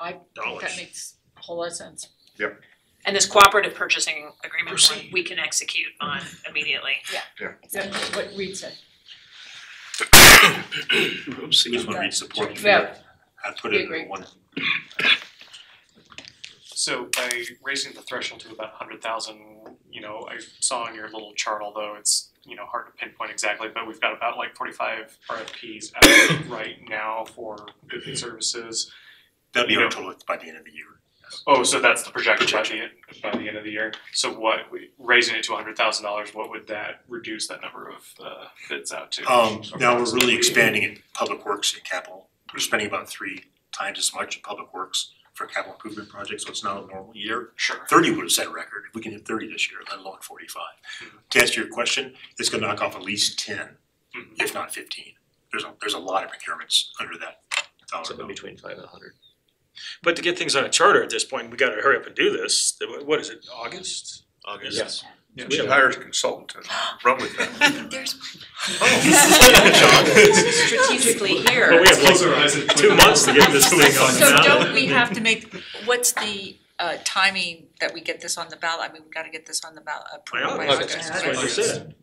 I dollars. that makes a whole lot of sense. And this cooperative purchasing agreement, Proceed. we can execute on immediately. Yeah. Yeah. That's what Reid said. Oops, I just wanna read support for Yeah. that. I put We it agree. in one. So by raising the threshold to about hundred thousand, you know, I saw in your little chart, although it's, you know, hard to pinpoint exactly, but we've got about like forty-five RFPs out right now for building services. That'll be You our know- total by the end of the year. Oh, so that's the projection by the end, by the end of the year. So what, we- raising it to hundred thousand dollars, what would that reduce that number of uh bids out to? Um, now we're really expanding in public works and capital. We're spending about three times as much in public works for capital improvement projects, so it's not a normal year. Sure. Thirty would have set a record, if we can hit thirty this year, let alone forty-five. To answer your question, it's gonna knock off at least ten, Mhm. if not fifteen. There's a, there's a lot of procurements under that dollar So amount. between five and a hundred. But to get things on a charter at this point, we gotta hurry up and do this. What is it, August? August. Yes. Yeah, we should hire a consultant and run with that. There's Strategically here. But we have like two months to get this thing on the So don't we have to make, what's the uh timing that we get this on the ballot? I mean, we've gotta get this on the ballot, approved by August, August. August. That's what I said.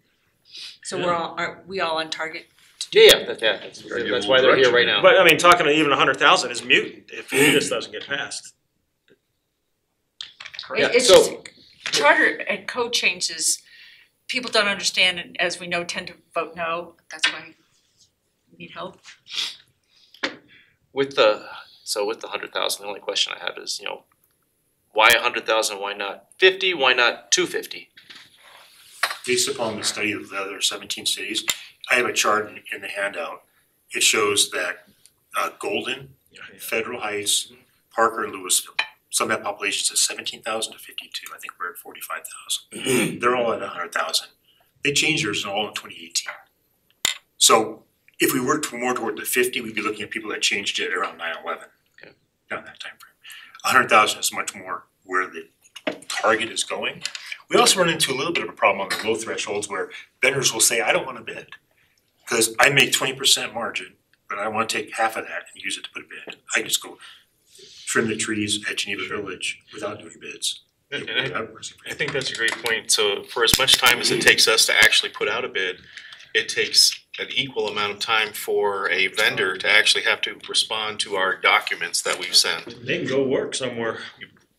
So we're all, are we all on target? Yeah, yeah, that, yeah, that's, Gotta that's a why little they're here right now. But I mean, talking to even a hundred thousand is mutant if this doesn't get passed. Yeah, It- It's so- just, charter and code changes, people don't understand and as we know tend to vote no, that's why we need help. With the, so with the hundred thousand, the only question I have is, you know, why a hundred thousand, why not fifty, why not two fifty? based upon the study of the other seventeen cities, I have a chart in, in the handout. It shows that, uh, Golden, Federal Heights, Parker, and Louisville, some have populations of seventeen thousand to fifty-two, I think we're at forty-five thousand. They're all at hundred thousand. They changed theirs all in twenty eighteen. So if we worked more toward the fifty, we'd be looking at people that changed it around nine eleven. Okay. Around that timeframe. A hundred thousand is much more where the target is going. We also run into a little bit of a problem on the low thresholds where vendors will say, I don't wanna bid. Cause I make twenty percent margin, but I wanna take half of that and use it to put a bid. I just go trim the trees at Geneva Village without doing bids. And and I That works. I think that's a great point. So for as much time as it takes us to actually put out a bid, it takes an equal amount of time for a vendor to actually have to respond to our documents that we've sent. They can go work somewhere.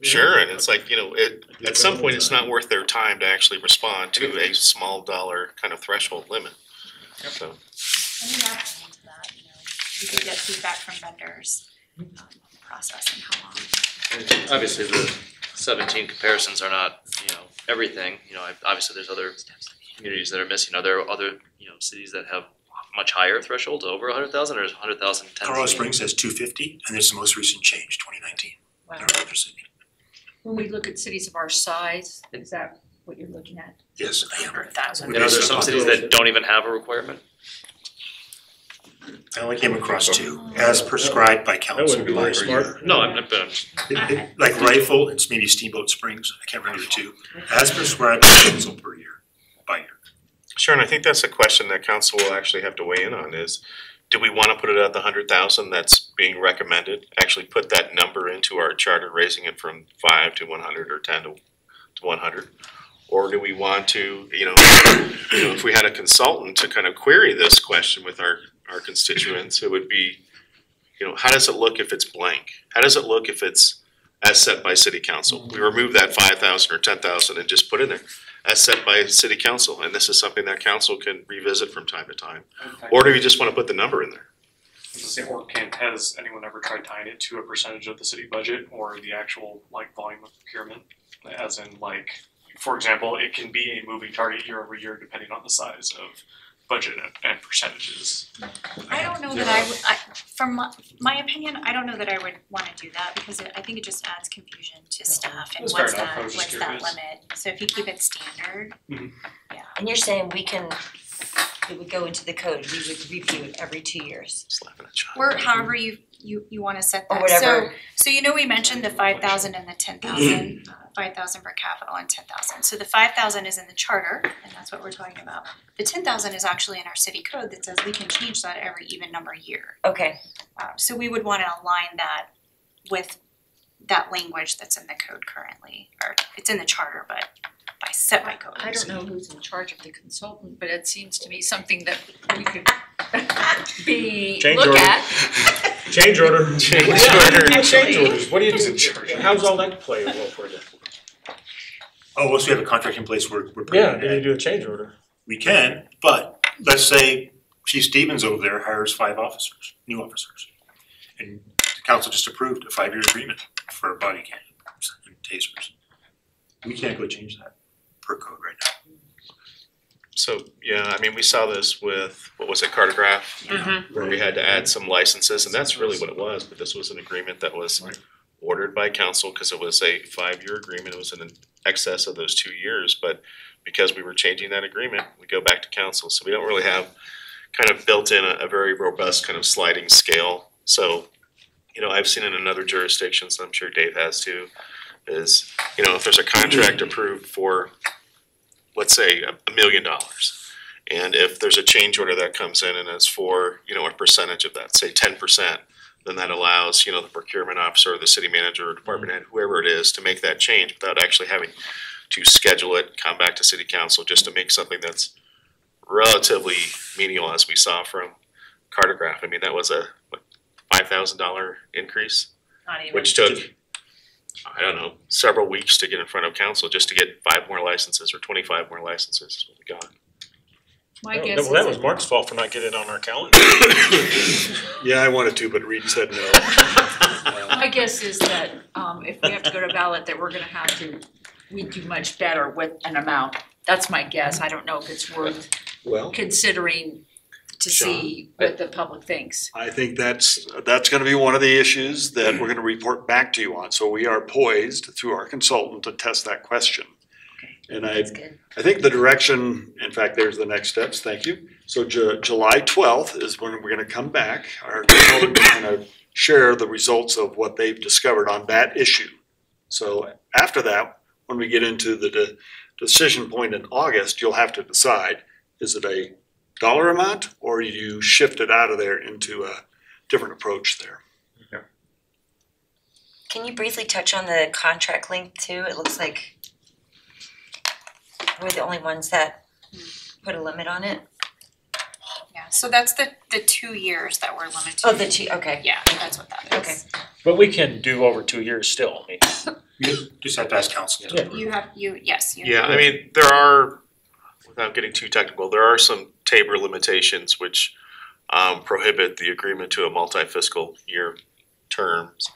Sure, and it's like, you know, it, at some point, it's not worth their time to actually respond to a small dollar kind of threshold limit. So, And we are adding into that, you know, we do get feedback from vendors um, on the process and how long. Obviously, the seventeen comparisons are not, you know, everything, you know, I- obviously, there's other communities that are missing, are there other, you know, cities that have much higher thresholds, over a hundred thousand, or is a hundred thousand ten? Colorado Springs has two fifty and it's the most recent change, twenty nineteen. Wow. They're another city. When we look at cities of our size, is that what you're looking at? Yes, I am. Hundred thousand. And are there some cities that don't even have a requirement? I only came across two, as prescribed by council wouldn't be very smart. No, I'm not, but I'm It- it- Like Rifle, it's maybe Steamboat Springs, I can't remember the two, as prescribed by council per year, by year. Sharon, I think that's a question that council will actually have to weigh in on is, do we wanna put it at the hundred thousand that's being recommended? Actually put that number into our charter, raising it from five to one hundred or ten to to one hundred? Or do we want to, you know, you know, if we had a consultant to kind of query this question with our our constituents, it would be, you know, how does it look if it's blank? How does it look if it's as set by city council? We mm-hmm. remove that five thousand or ten thousand and just put in there as set by city council, and this is something that council can revisit from time to time. Or do we just wanna put the number in there? I was gonna say, or can, has anyone ever tried tying it to a percentage of the city budget or the actual like volume of procurement? As in like, for example, it can be a moving target year over year depending on the size of budget and and percentages. I don't know that I would, I, from my, my opinion, I don't know that I would wanna do that because it, I think it just adds confusion to staff and That's fair what's enough. that, I was just what's that curious. limit? So if you keep it standard, mm-hmm. And you're saying we can, it would go into the code, we would review it every two years? Slapping a child. or however you, you, you wanna set that. So, whatever. so you know, we mentioned the five thousand and the ten thousand, five thousand for capital and ten thousand. So the five thousand is in the charter, and that's what we're talking about. The ten thousand is actually in our city code that says we can change that every even number year. Okay, Uh, so we would wanna align that with that language that's in the code currently, or it's in the charter, but by set by code. I don't know who's in charge of the consultant, but it seems to me something that we could be, Change look order. at. Change order. Change order. Actually- Change orders, what do you, Who's in charge? how's all that play well for you? Oh, once we have a contract in place, we're, we're putting Yeah, it then you do a change order. We can, but let's say Chief Stephens over there hires five officers, new officers. And the council just approved a five-year agreement for body cams and tasers. We can't go change that per code right now. So, yeah, I mean, we saw this with, what was it, Cartegraph? Mhm. Where we had to add some licenses, and that's really what it was, but this was an agreement that was ordered by council, cause it was a five-year agreement, it was in excess of those two years, but because we were changing that agreement, we go back to council, so we don't really have kind of built in a, a very robust kind of sliding scale, so, you know, I've seen in another jurisdictions, and I'm sure Dave has too, is, you know, if there's a contract approved for, let's say, a, a million dollars, and if there's a change order that comes in and it's for, you know, a percentage of that, say ten percent, then that allows, you know, the procurement officer or the city manager or department head, whoever it is, to make that change without actually having to schedule it, come back to city council just to make something that's relatively menial as we saw from Cartegraph. I mean, that was a, five thousand dollar increase, Not even. which took, I don't know, several weeks to get in front of council just to get five more licenses or twenty-five more licenses is what we got. My No, guess is Well, that was Mark's fault for not getting it on our calendar. Yeah, I wanted to, but Reid said no. My guess is that um if we have to go to ballot, that we're gonna have to, we do much better with an amount. That's my guess, I don't know if it's worth Well, considering to see what the public thinks. I think that's, that's gonna be one of the issues that mm. we're gonna report back to you on. So we are poised through our consultant to test that question. And I, that's good. I think the direction, in fact, there's the next steps, thank you. So Ju- July twelfth is when we're gonna come back, our consultant is gonna share the results of what they've discovered on that issue. So after that, when we get into the de- decision point in August, you'll have to decide, is it a dollar amount or you shift it out of there into a different approach there? Can you briefly touch on the contract length too? It looks like we're the only ones that put a limit on it. Yeah, so that's the, the two years that we're limited. Oh, the two, okay. Yeah, that's what that is. Okay. But we can do over two years still, I mean. You just have to ask council. Yeah. You have, you, yes, you. Yeah, I mean, there are, without getting too technical, there are some TABOR limitations which um, prohibit the agreement to a multi-fiscal year terms.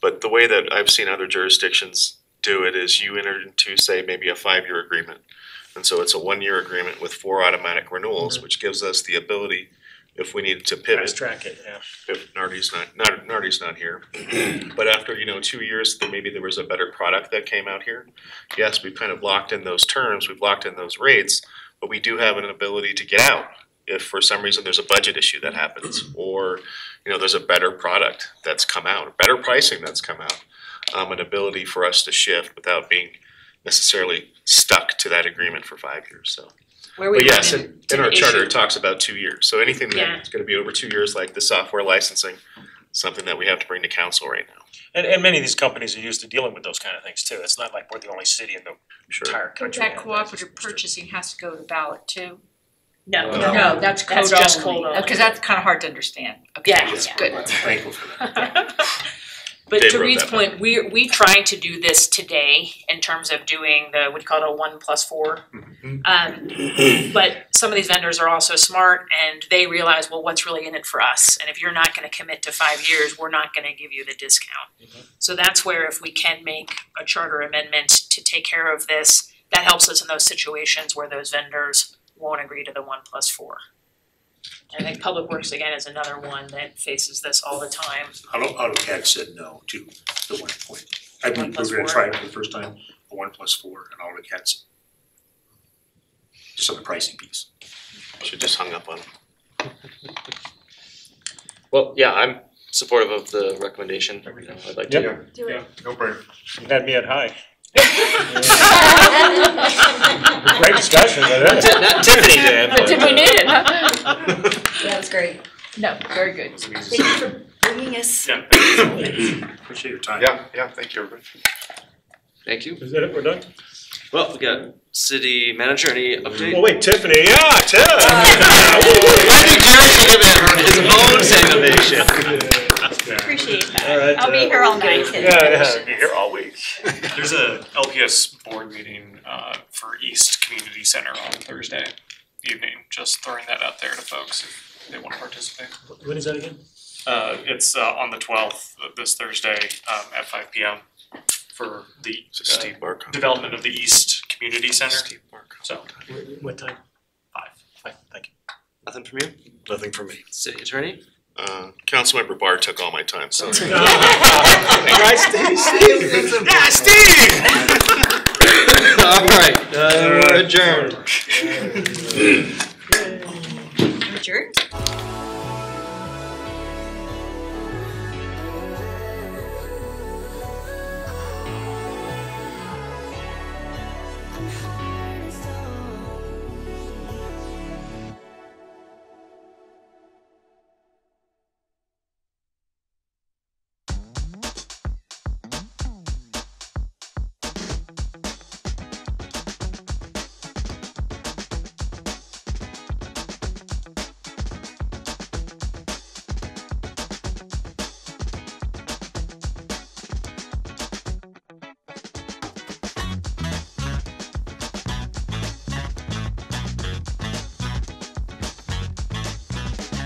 But the way that I've seen other jurisdictions do it is you enter into, say, maybe a five-year agreement. And so it's a one-year agreement with four automatic renewals, which gives us the ability, if we needed to pivot, Fast track it, yeah. if Nardi's not, not, Nardi's not here. But after, you know, two years, then maybe there was a better product that came out here. Yes, we've kind of locked in those terms, we've locked in those rates, but we do have an ability to get out if for some reason there's a budget issue that happens, or, you know, there's a better product that's come out, better pricing that's come out. Um, an ability for us to shift without being necessarily stuck to that agreement for five years, so. Where we But yes, in, into in our the charter, issue- it talks about two years, so anything Yeah. that's gonna be over two years, like the software licensing, something that we have to bring to council right now. And and many of these companies are used to dealing with those kind of things too. It's not like we're the only city in the Sure. entire But country. that cooperative purchasing has to go to ballot too? No, No. No, that's code That's just only. code only. Because that's kind of hard to understand. Okay, Yeah. that's good. I'm thankful for that. But Dave to Reid's point, we we trying to do this today in terms of doing the, what do you call it, a one plus four. Um, but some of these vendors are also smart and they realize, well, what's really in it for us? And if you're not gonna commit to five years, we're not gonna give you the discount. So that's where if we can make a charter amendment to take care of this, that helps us in those situations where those vendors won't agree to the one plus four. I think Public Works again is another one that faces this all the time. Auto AutoCAD said no to the one point. I One believe plus we're gonna try it for the first time, a one plus four, and AutoCAD said. Just on the pricing piece. Should just hung up on them. Well, yeah, I'm supportive of the recommendation, you know, I'd like to. Yep. Do it. No brainer. You had me at high. Great discussion, but Not Ti- not Tiffany did, But did we need it, huh? That was great. No, very good. Thank you for bringing us. Yeah. Appreciate your time. Yeah, yeah, thank you, everybody. Thank you. Is that it? We're done? Well, we got city manager, any update? Well, wait, Tiffany, yeah, Tiff. Why did Jerry give it his own innovation? Appreciate that. right, I'll be uh, here all night. Yeah, yeah, be here all week. There's a LPS board meeting uh for East Community Center on Thursday evening, just throwing that out there to folks if they wanna participate. When is that again? Uh it's uh on the twelfth, this Thursday, um at five P M for the uh, Steve Barkon. development of the East Community Center, Steve Barkon. so What time? five. Fine, thank you. Nothing from you? Nothing from me. City attorney? Uh, Councilmember Barr took all my time, so. Right, Steve, Steve. Yeah, Steve! Alright, uh, we're adjourned. Adjourned?